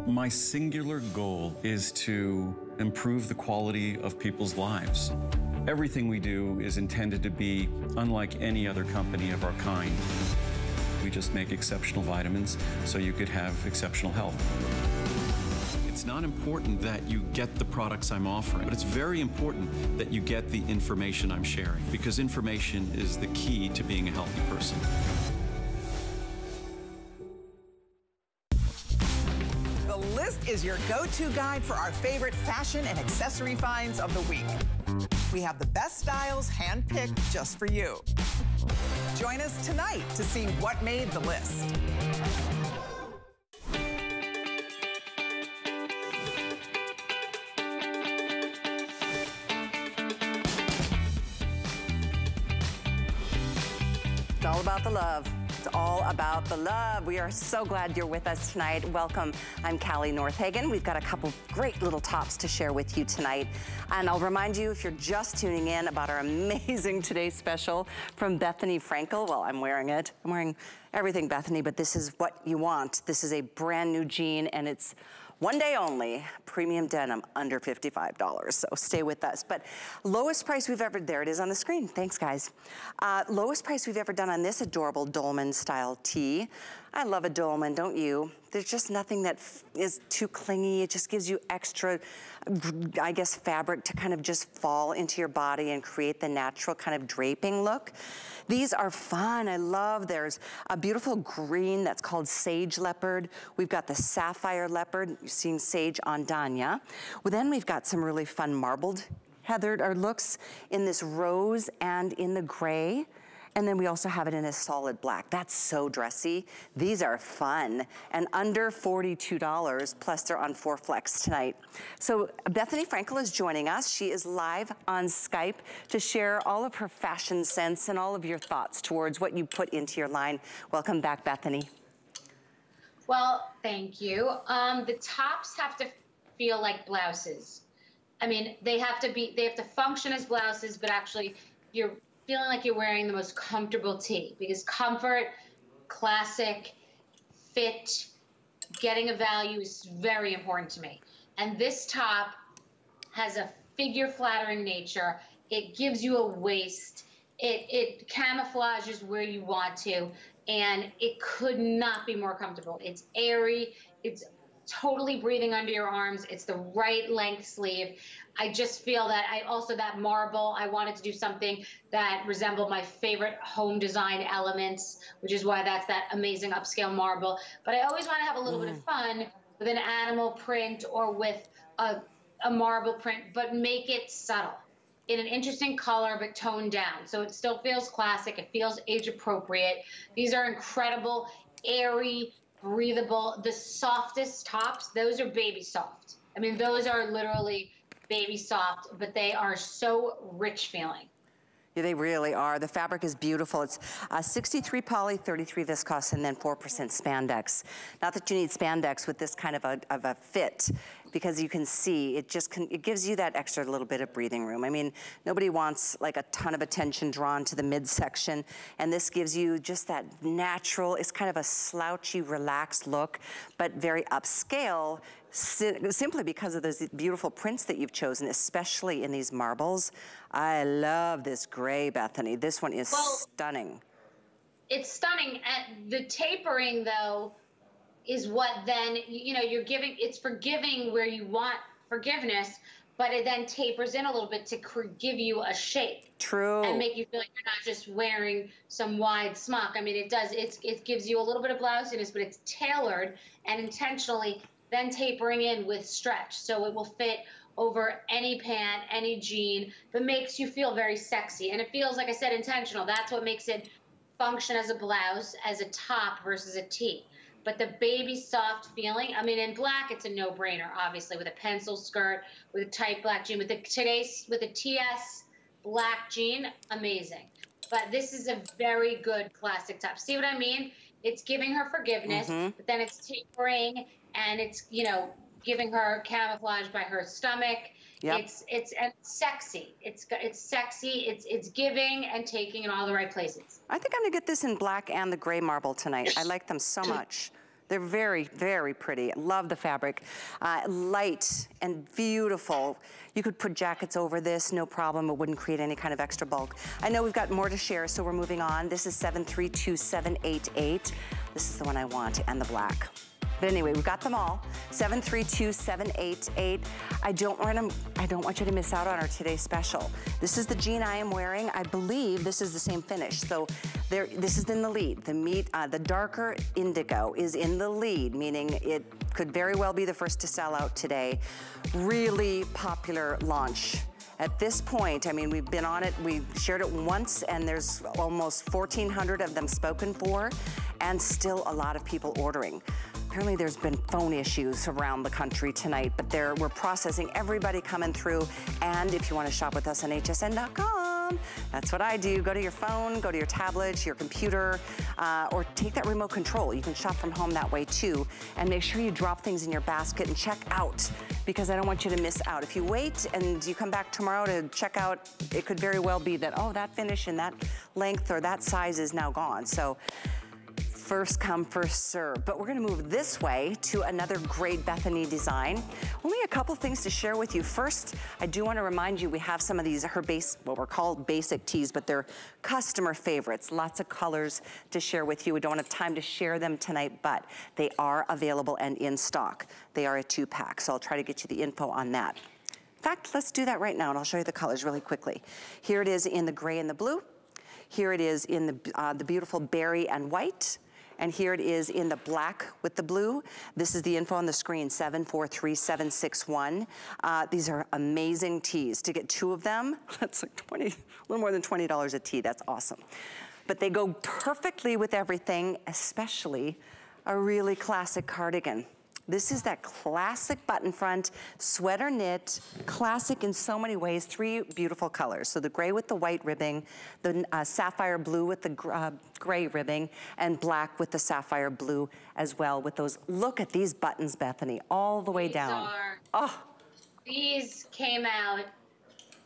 My singular goal is to improve the quality of people's lives. Everything we do is intended to be unlike any other company of our kind. We just make exceptional vitamins so you could have exceptional health. It's not important that you get the products I'm offering, but it's very important that you get the information I'm sharing because information is the key to being a healthy person. The list is your go-to guide for our favorite fashion and accessory finds of the week. We have the best styles handpicked just for you. Join us tonight to see what made the list. Love. It's all about the love. We are so glad you're with us tonight. Welcome. I'm Callie Northagen. We've got a couple great little tops to share with you tonight. And I'll remind you, if you're just tuning in, about our [LAUGHS] amazing today's special from Bethenny Frankel. Well, I'm wearing it. I'm wearing everything, Bethenny, but this is what you want. This is a brand new jean and it's one day only, premium denim under $55. So stay with us. But lowest price we've ever, there it is on the screen. Thanks guys. Uh, lowest price we've ever done on this adorable dolman style tee. I love a dolman, don't you? There's just nothing that is too clingy. It just gives you extra, I guess, fabric to kind of just fall into your body and create the natural kind of draping look. These are fun, I love, there's a beautiful green that's called Sage Leopard. We've got the Sapphire Leopard, you've seen Sage on Danya. Well, then we've got some really fun marbled heathered or looks in this rose and in the gray. And then we also have it in a solid black. That's so dressy. These are fun and under $42, plus they're on 4Flex tonight. So Bethenny Frankel is joining us. She is live on Skype to share all of her fashion sense and all of your thoughts towards what you put into your line. Welcome back, Bethenny. Well, thank you. Um, the tops have to feel like blouses. I mean, they have to be, they have to function as blouses, but actually you're feeling like you're wearing the most comfortable tee because comfort, classic, fit, getting a value is very important to me. And this top has a figure flattering nature. It gives you a waist. It, it camouflages where you want to, and it could not be more comfortable. It's airy. It's totally breathing under your arms. It's the right length sleeve. I just feel that I also that marble, I wanted to do something that resembled my favorite home design elements, which is why that's that amazing upscale marble. But I always want to have a little mm. bit of mm. fun with an animal print or with a, a marble print, but make it subtle in an interesting color, but toned down. So it still feels classic. It feels age appropriate. These are incredible, airy, breathable. The softest tops, those are baby soft. I mean, those are literally baby soft, but they are so rich feeling. Yeah, they really are. The fabric is beautiful. It's uh, 63 poly, 33 viscose, and then 4% spandex. Not that you need spandex with this kind of a, of a fit, because you can see it just can, it gives you that extra little bit of breathing room. I mean, nobody wants like a ton of attention drawn to the midsection, and this gives you just that natural, it's kind of a slouchy, relaxed look, but very upscale simply because of those beautiful prints that you've chosen, especially in these marbles. I love this gray, Bethenny. This one is well, stunning. It's stunning. And the tapering, though, is what then, you know, you're giving, it's forgiving where you want forgiveness, but it then tapers in a little bit to give you a shape. True. And make you feel like you're not just wearing some wide smock. I mean, it does, it's, it gives you a little bit of blousiness, but it's tailored and intentionally then tapering in with stretch. So it will fit over any pant, any jean, but makes you feel very sexy. And it feels, like I said, intentional. That's what makes it function as a blouse, as a top versus a tee. But the baby soft feeling, I mean, in black, it's a no-brainer, obviously, with a pencil skirt, with a tight black jean. With the today's, with a TS black jean, amazing. But this is a very good classic top. See what I mean? It's giving her forgiveness, mm -hmm. but then it's tapering and it's you know giving her camouflage by her stomach. Yep. It's it's and sexy. It's it's sexy. It's it's giving and taking in all the right places. I think I'm gonna get this in black and the gray marble tonight. I like them so much. They're very, very pretty. Love the fabric. Uh, light and beautiful. You could put jackets over this, no problem. It wouldn't create any kind of extra bulk. I know we've got more to share, so we're moving on. This is 732788. This is the one I want, and the black. But anyway, we've got them all. 732-788. I don't want to, I don't want you to miss out on our today's special. This is the jean I am wearing. I believe this is the same finish. So there, this is in the lead. The meat, uh, the darker indigo is in the lead, meaning it could very well be the first to sell out today. Really popular launch. At this point, I mean, we've been on it, We've shared it once and there's almost 1,400 of them spoken for and still a lot of people ordering. Apparently there's been phone issues around the country tonight, but there we're processing everybody coming through. And if you want to shop with us on hsn.com, that's what I do. Go to your phone, go to your tablet, your computer, uh, or take that remote control. You can shop from home that way too. And make sure you drop things in your basket and check out because I don't want you to miss out. If you wait and you come back tomorrow to check out, it could very well be that, oh, that finish and that length or that size is now gone. So first come, first serve. But we're gonna move this way to another great Bethenny design. Only a couple things to share with you. First, I do wanna remind you we have some of these, her base, what we're called basic tees, but they're customer favorites. Lots of colors to share with you. We don't have time to share them tonight, but they are available and in stock. They are a two pack, so I'll try to get you the info on that. In fact, let's do that right now and I'll show you the colors really quickly. Here it is in the gray and the blue. Here it is in the, uh, the beautiful berry and white. And here it is in the black with the blue. This is the info on the screen, 743761. Uh, these are amazing tees. To get two of them, [LAUGHS] that's like 20, a little more than $20 a tee. That's awesome. But they go perfectly with everything, especially a really classic cardigan. This is that classic button front, sweater knit, classic in so many ways, three beautiful colors. So the gray with the white ribbing, the uh, sapphire blue with the uh, gray ribbing, and black with the sapphire blue as well with those. Look at these buttons, Bethenny, all the way these down. Are, oh. These came out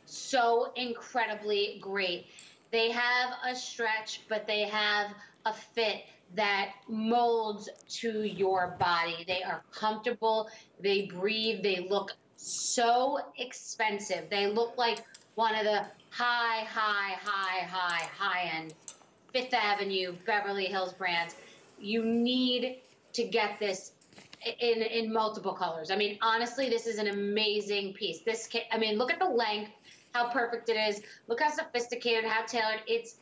so incredibly great. They have a stretch, but they have a fit that molds to your body. They are comfortable, they breathe, they look so expensive. They look like one of the high, high, high, high, high end Fifth Avenue, Beverly Hills brands. You need to get this in in multiple colors. I mean, honestly, this is an amazing piece. This, I mean, look at the length, how perfect it is. Look how sophisticated, how tailored. It's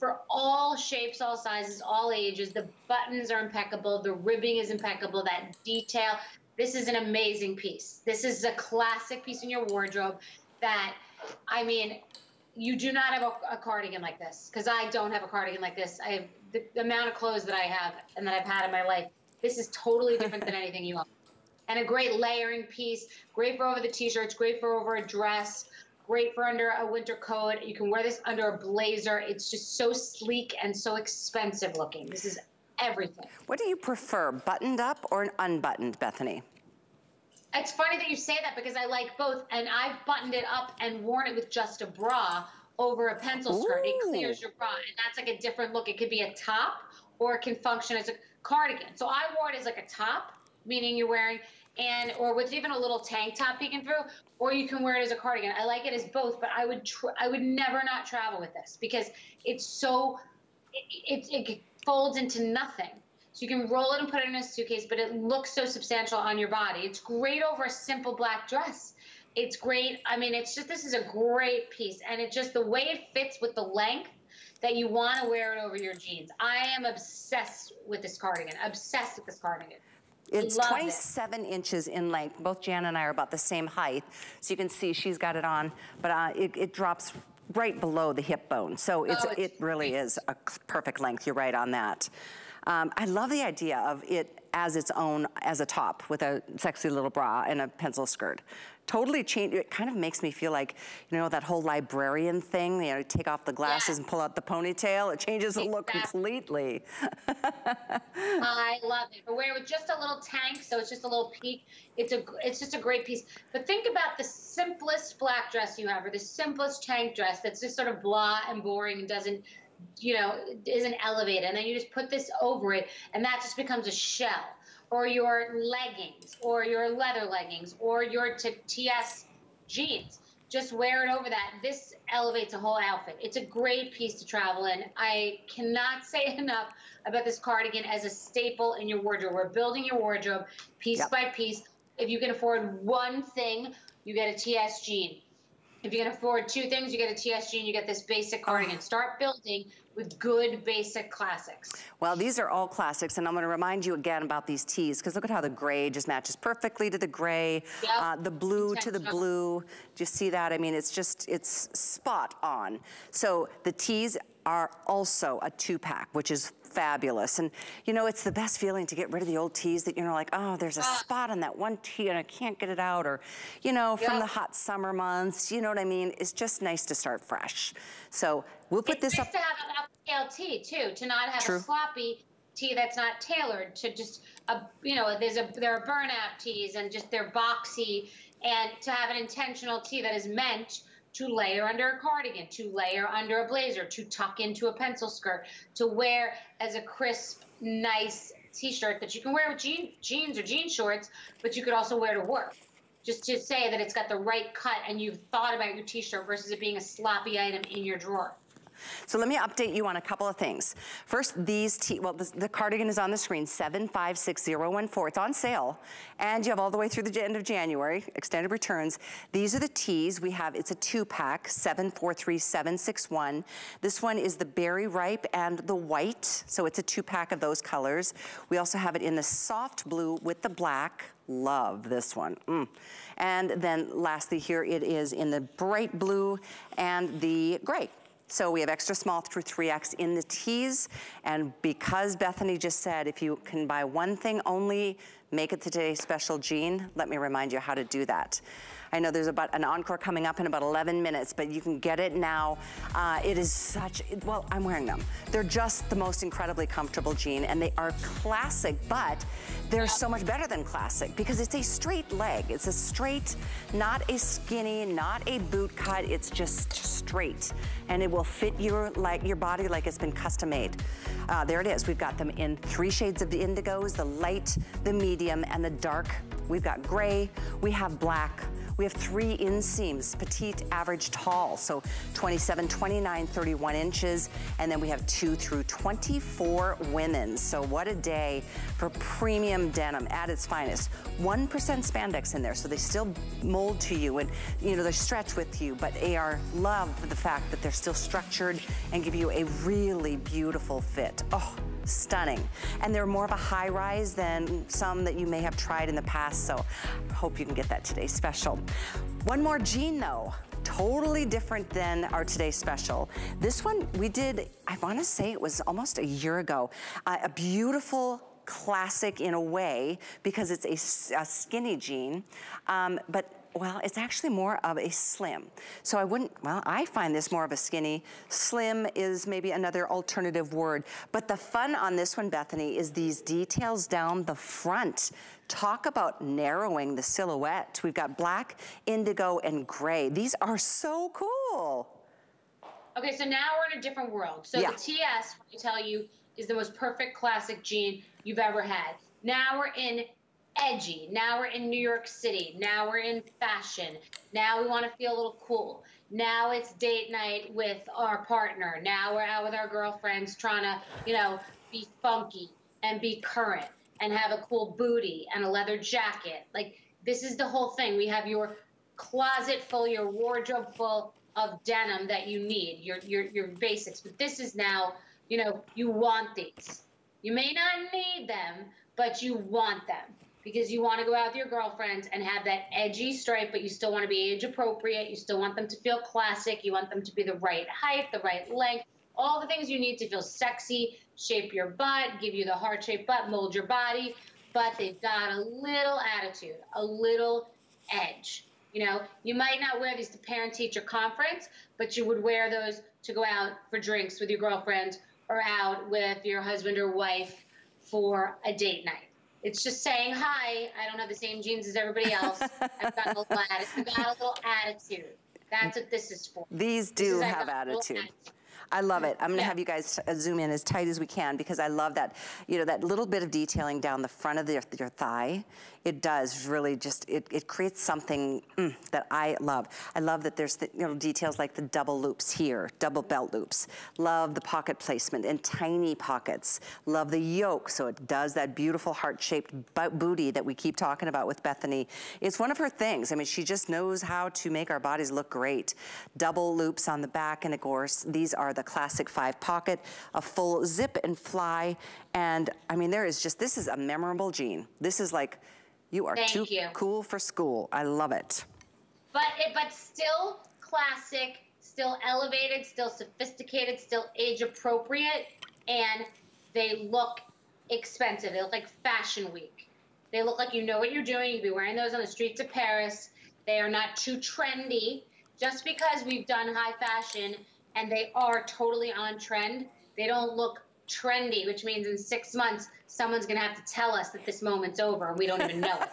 for all shapes, all sizes, all ages. The buttons are impeccable. The ribbing is impeccable. That detail. This is an amazing piece. This is a classic piece in your wardrobe that, I mean, you do not have a, a cardigan like this because I don't have a cardigan like this. I have the, the, amount of clothes that I have and that I've had in my life. This is totally different than [LAUGHS] anything you own. And a great layering piece, great for over the t-shirts, great for over a dress great for under a winter coat. You can wear this under a blazer. It's just so sleek and so expensive looking. This is everything. What do you prefer, buttoned up or an unbuttoned, Bethenny? It's funny that you say that because I like both, and I've buttoned it up and worn it with just a bra over a pencil skirt. It clears your bra, and that's like a different look. It could be a top, or it can function as a cardigan. So I wore it as like a top, meaning you're wearing and or with even a little tank top peeking through, or you can wear it as a cardigan. I like it as both, but I would I would never not travel with this because it's so it, it, it folds into nothing. So you can roll it and put it in a suitcase, but it looks so substantial on your body. It's great over a simple black dress. It's great. I mean, it's just this is a great piece, and it just the way it fits with the length that you want to wear it over your jeans. I am obsessed with this cardigan. Obsessed with this cardigan. It's 27 it. inches in length. Both Jan and I are about the same height. So you can see she's got it on, but uh, it, it, drops right below the hip bone. So it's, oh, it's it really great. is a perfect length. You're right on that. Um, I love the idea of it as its own, as a top with a sexy little bra and a pencil skirt totally changed. It kind of makes me feel like, you know, that whole librarian thing, you know, take off the glasses and pull out the ponytail. It changes exactly. the look completely. [LAUGHS] I love it. But wear it with just a little tank, so it's just a little peak. It's a, it's just a great piece. But think about the simplest black dress you have, or the simplest tank dress that's just sort of blah and boring and doesn't you know, isn't elevated. And then you just put this over it, and that just becomes a shell or your leggings or your leather leggings or your TS jeans. Just wear it over that. This elevates a whole outfit. It's a great piece to travel in. I cannot [LAUGHS] say enough about this cardigan as a staple in your wardrobe. We're building your wardrobe piece yep. by piece. If you can afford one thing, you get a TS jean. If you can afford two things, you get a TSG and you get this basic cardigan. Oh. Start building with good basic classics. Well, these are all classics, and I'm gonna remind you again about these tees, because look at how the gray just matches perfectly to the gray, yep. uh, the blue to the blue. Do you see that? I mean, it's just, it's spot on. So the tees are also a two pack, which is fabulous. And you know, it's the best feeling to get rid of the old tees that you're like, oh, there's a ah. spot on that one tee and I can't get it out. Or, you know, from yep. the hot summer months, you know what I mean? It's just nice to start fresh. So we'll put it's this nice up. to have an upscale tee too, to not have True. a sloppy tee that's not tailored to just, a, you know, there's a, there are burnout tees and just they're boxy and to have an intentional tee that is meant to layer under a cardigan, to layer under a blazer, to tuck into a pencil skirt, to wear as a crisp nice t-shirt that you can wear with jean, jeans or jean shorts, but you could also wear to work. Just to say that it's got the right cut and you've thought about your t-shirt versus it being a sloppy item in your drawer. So let me update you on a couple of things. First, these, t well, the, the, cardigan is on the screen, 756014. It's on sale, and you have all the way through the end of January, extended returns. These are the tees. We have, it's a two-pack, 743761. This one is the berry ripe and the white, so it's a two-pack of those colors. We also have it in the soft blue with the black. Love this one. Mm. And then lastly here it is in the bright blue and the gray. So we have extra small through 3X in the tees. And because Bethenny just said, if you can buy one thing only, make it today's special jean, let me remind you how to do that. I know there's about an encore coming up in about 11 minutes, but you can get it now. Uh, it is such, well, I'm wearing them. They're just the most incredibly comfortable jean, and they are classic, but they're so much better than classic because it's a straight leg. It's a straight, not a skinny, not a boot cut. It's just straight, and it will fit your like your body like it's been custom made. Uh, there it is. We've got them in three shades of the indigos, the light, the medium, and the dark. We've got gray. We have black. We have three inseams, petite, average, tall. So 27, 29, 31 inches. And then we have two through 24 women's. So what a day for premium denim at its finest. 1% spandex in there, so they still mold to you and, you know, they stretch with you, but AR love the fact that they're still structured and give you a really beautiful fit. Oh, stunning. And they're more of a high rise than some that you may have tried in the past, so hope you can get that today special. One more jean though, totally different than our today's special. This one we did, I wanna say it was almost a year ago, uh, a beautiful classic in a way because it's a, a skinny jean, um, but well, it's actually more of a slim. So I wouldn't, well, I find this more of a skinny. Slim is maybe another alternative word. But the fun on this one, Bethenny, is these details down the front. Talk about narrowing the silhouette. We've got black, indigo, and gray. These are so cool. Okay, so now we're in a different world. So yeah. the TS, I tell you, is the most perfect classic jean you've ever had. Now we're in edgy. Now we're in New York City. Now we're in fashion. Now we want to feel a little cool. Now it's date night with our partner. Now we're out with our girlfriends trying to, you know, be funky and be current and have a cool booty and a leather jacket. Like this is the whole thing. We have your closet full, your wardrobe full of denim that you need, your your your basics. But this is now, you know, you want these. You may not need them, but you want them because you want to go out with your girlfriends and have that edgy stripe, but you still want to be age appropriate. You still want them to feel classic. You want them to be the right height, the right length, all the things you need to feel sexy, shape your butt, give you the heart shaped butt, mold your body. But they've got a little attitude, a little edge. You know, you might not wear these to parent teacher conference, but you would wear those to go out for drinks with your girlfriend or out with your husband or wife for a date night. It's just saying, hi, I don't have the same jeans as everybody else. [LAUGHS] I've got a little, I've got a little attitude. That's what this is for. These do have attitude. attitude. I love it. I'm gonna yeah. have you guys uh, zoom in as tight as we can because I love that, you know, that little bit of detailing down the front of the, your thigh. It does really just, it, it creates something mm, that I love. I love that there's the, you know, details like the double loops here, double belt loops. Love the pocket placement and tiny pockets. Love the yoke, so it does that beautiful heart-shaped booty that we keep talking about with Bethenny. It's one of her things. I mean, she just knows how to make our bodies look great. Double loops on the back, and of course, these are the the classic five pocket, a full zip and fly. And I mean, there is just, this is a memorable jean. This is like, you are Thank too you. cool for school. I love it. But, it, but still classic, still elevated, still sophisticated, still age appropriate, and they look expensive. They look like fashion week. They look like you know what you're doing. You'd be wearing those on the streets of Paris. They are not too trendy. Just because we've done high fashion and they are totally on trend. They don't look trendy, which means in six months, someone's going to have to tell us that this moment's over and we don't even know it.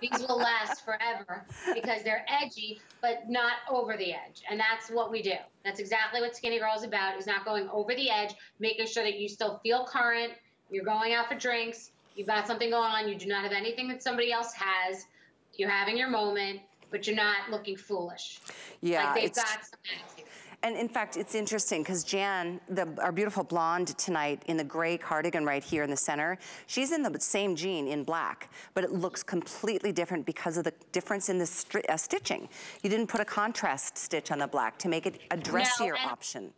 [LAUGHS] These will last forever because they're edgy, but not over the edge. And that's what we do. That's exactly what Skinny Girl is about, is not going over the edge, making sure that you still feel current, You're going out for drinks. You've got something going on. You do not have anything that somebody else has. You're having your moment, but you're not looking foolish. Yeah, like they've it's- got some. And in fact, it's interesting because Jan, the, our beautiful blonde tonight in the gray cardigan right here in the center, she's in the same jean in black, but it looks completely different because of the difference in the uh, stitching. You didn't put a contrast stitch on the black to make it a dressier and- option.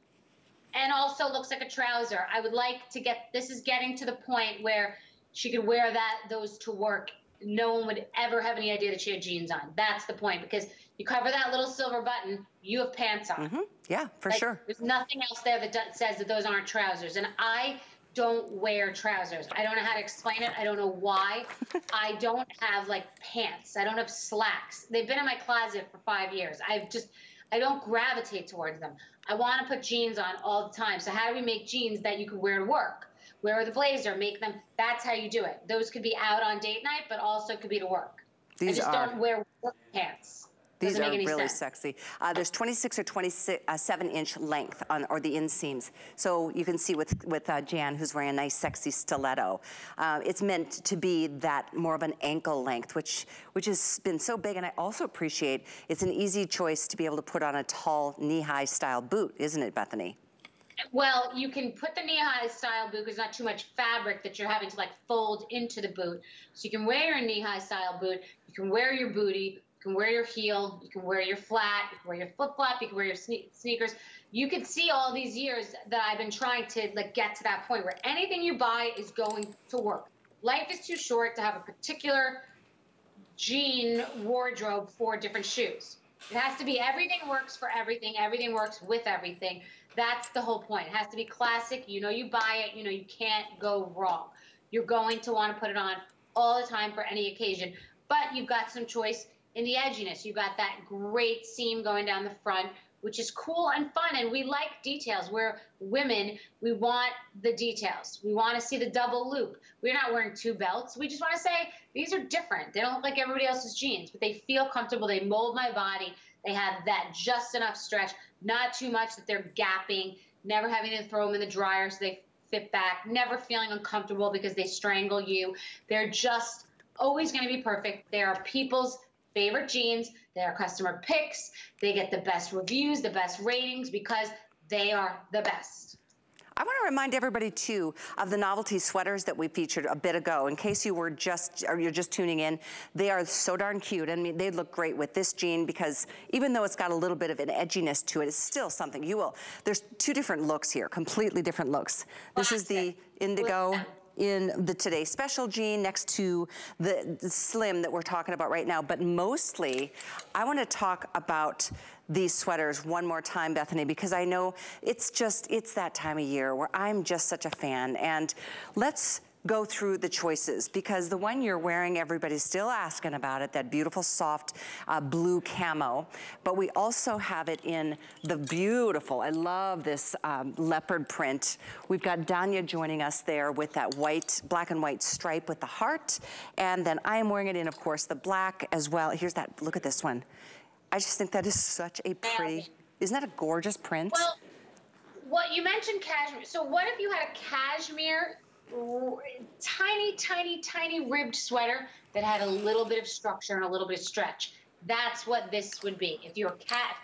and also looks like a trouser. I would like to get this is getting to the point where she could wear that those to work. No one would ever have any idea that she had jeans on. That's the point because you cover that little silver button, you have pants on. Hmm? Yeah, for Like, sure. There's nothing else there that says that those aren't trousers. And I don't wear trousers. I don't know how to explain it. I don't know why. [LAUGHS] I don't have like pants. I don't have slacks. They've been in my closet for five years. I've just, I don't gravitate towards them. I want to put jeans on all the time. So how do we make jeans that you can wear to work? Wear the blazer, make them. That's how you do it. Those could be out on date night, but also could be to work. These I just are- don't wear work pants. These Doesn't are really sense. sexy. Uh, there's 26 or 27 inch length on, or the inseams. So you can see with, with uh, Jan, who's wearing a nice sexy stiletto. Uh, it's meant to be that more of an ankle length, which, which has been so big. And I also appreciate it's an easy choice to be able to put on a tall knee-high style boot, isn't it, Bethenny? Well, you can put the knee-high style boot because not too much fabric that you're having to like fold into the boot. So you can wear your knee-high style boot. You can wear your booty. You can wear your heel. You can wear your flat. You can wear your flip-flop. You can wear your sne- sneakers. You can see all these years that I've been trying to like get to that point where anything you buy is going to work. Life is too short to have a particular jean wardrobe for different shoes. It has to be everything works for everything, everything works with everything. That's the whole point. It has to be classic. You know, you buy it, you know, you can't go wrong. You're going to want to put it on all the time for any occasion. But you've got some choice in the edginess. You've got that great seam going down the front, which is cool and fun. And we like details. We're women, we want the details. We want to see the double loop. We're not wearing two belts. We just want to say these are different. They don't look like everybody else's jeans, but they feel comfortable. They mold my body. They have that just enough stretch, not too much that they're gapping, never having to throw them in the dryer so they fit back, never feeling uncomfortable because they strangle you. They're just always going to be perfect. They are people's favorite jeans. They are customer picks. They get the best reviews, the best ratings because they are the best. I want to remind everybody too of the novelty sweaters that we featured a bit ago. In case you were just or you're just tuning in, they are so darn cute. I mean, they look great with this jean because even though it's got a little bit of an edginess to it, it's still something you will. There's two different looks here, completely different looks. This is the indigo. In the Today Special jean next to the, the slim that we're talking about right now. But mostly, I want to talk about these sweaters one more time, Bethenny, because I know it's just, it's that time of year where I'm just such a fan. And let's go through the choices because the one you're wearing, everybody's still asking about it, that beautiful soft uh, blue camo. But we also have it in the beautiful, I love this um, leopard print. We've got Danya joining us there with that white, black and white stripe with the heart. And then I am wearing it in, of course, the black as well. Here's that, look at this one. I just think that is such a pretty, isn't that a gorgeous print? Well, what you mentioned cashmere. So what if you had a cashmere, tiny, tiny, tiny ribbed sweater that had a little bit of structure and a little bit of stretch? That's what this would be. If your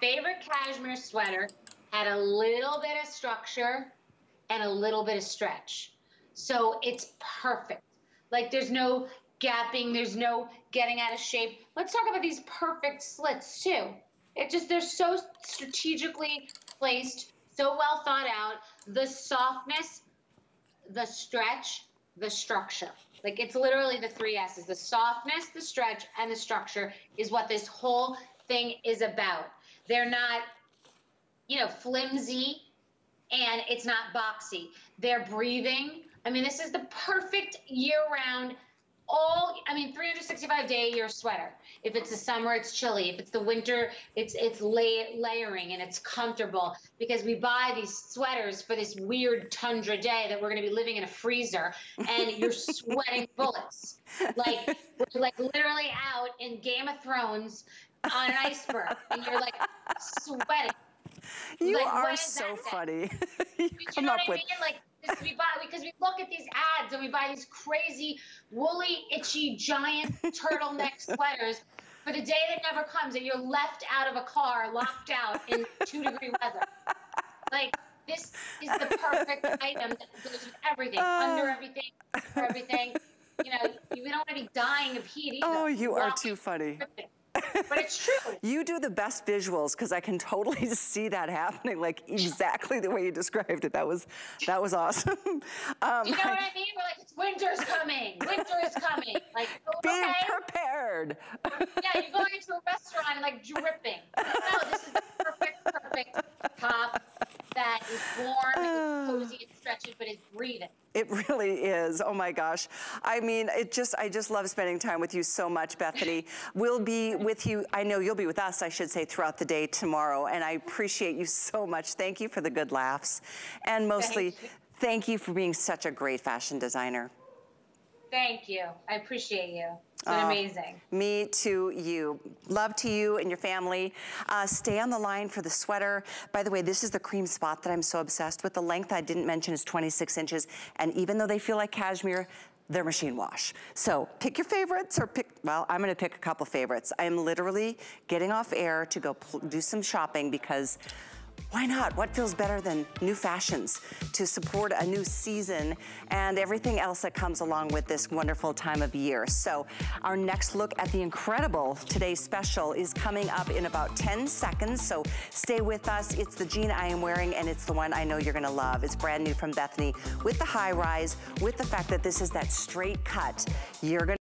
favorite cashmere sweater had a little bit of structure and a little bit of stretch. So it's perfect. Like there's no gapping, there's no getting out of shape. Let's talk about these perfect slits too. It just they're so strategically placed, so well thought out. The softness, the stretch, the structure. Like it's literally the three S's. The softness, the stretch, and the structure is what this whole thing is about. They're not, you know, flimsy and it's not boxy. They're breathing. I mean, this is the perfect year-round, all. I mean, 365 day year sweater. If it's the summer, it's chilly. If it's the winter, it's it's lay, layering and it's comfortable because we buy these sweaters for this weird tundra day that we're going to be living in a freezer and you're [LAUGHS] sweating bullets. Like we're like literally out in Game of Thrones on an iceberg and you're like sweating. you like, are so funny. you [LAUGHS] You come know up what I with mean? Like Because we buy because we look at these ads and we buy these crazy woolly, itchy, giant [LAUGHS] turtleneck sweaters for the day that never comes and you're left out of a car, locked out in two degree weather. Like this is the perfect item that goes with everything, ah. under everything, for everything. You know, we don't want to be dying of heat either. Oh, you are too funny. dripping. But it's true. [LAUGHS] You do the best visuals because I can totally [LAUGHS] see that happening, like exactly the way you described it. That was that was awesome. [LAUGHS] Um, Do you know what I mean? We're like, it's winter's coming. Winter is coming. Like, be okay. prepared. Yeah, you're going into a restaurant and like dripping. No, this is the perfect, perfect top that is warm, it's cozy, [SIGHS] it's stretchy, but it's breathing. It really is. Oh my gosh. I mean, it just I just love spending time with you so much, Bethenny. We'll be with you. I know you'll be with us, I should say, throughout the day tomorrow. And I appreciate you so much. Thank you for the good laughs. And mostly, Thank you. thank you for being such a great fashion designer. Thank you. I appreciate you. It's been Oh. amazing. Me to you. Love to you and your family. Uh, stay on the line for the sweater. By the way, this is the cream spot that I'm so obsessed with. The length I didn't mention is 26 inches. And even though they feel like cashmere, they're machine wash. So pick your favorites or pick, well, I'm gonna pick a couple favorites. I'm literally getting off air to go do some shopping because why not? What feels better than new fashions to support a new season and everything else that comes along with this wonderful time of year? So, our next look at the incredible today's special is coming up in about 10 seconds. So, stay with us. It's the jean I am wearing, and it's the one I know you're gonna love. It's brand new from Bethenny with the high rise, with the fact that this is that straight cut. You're gonna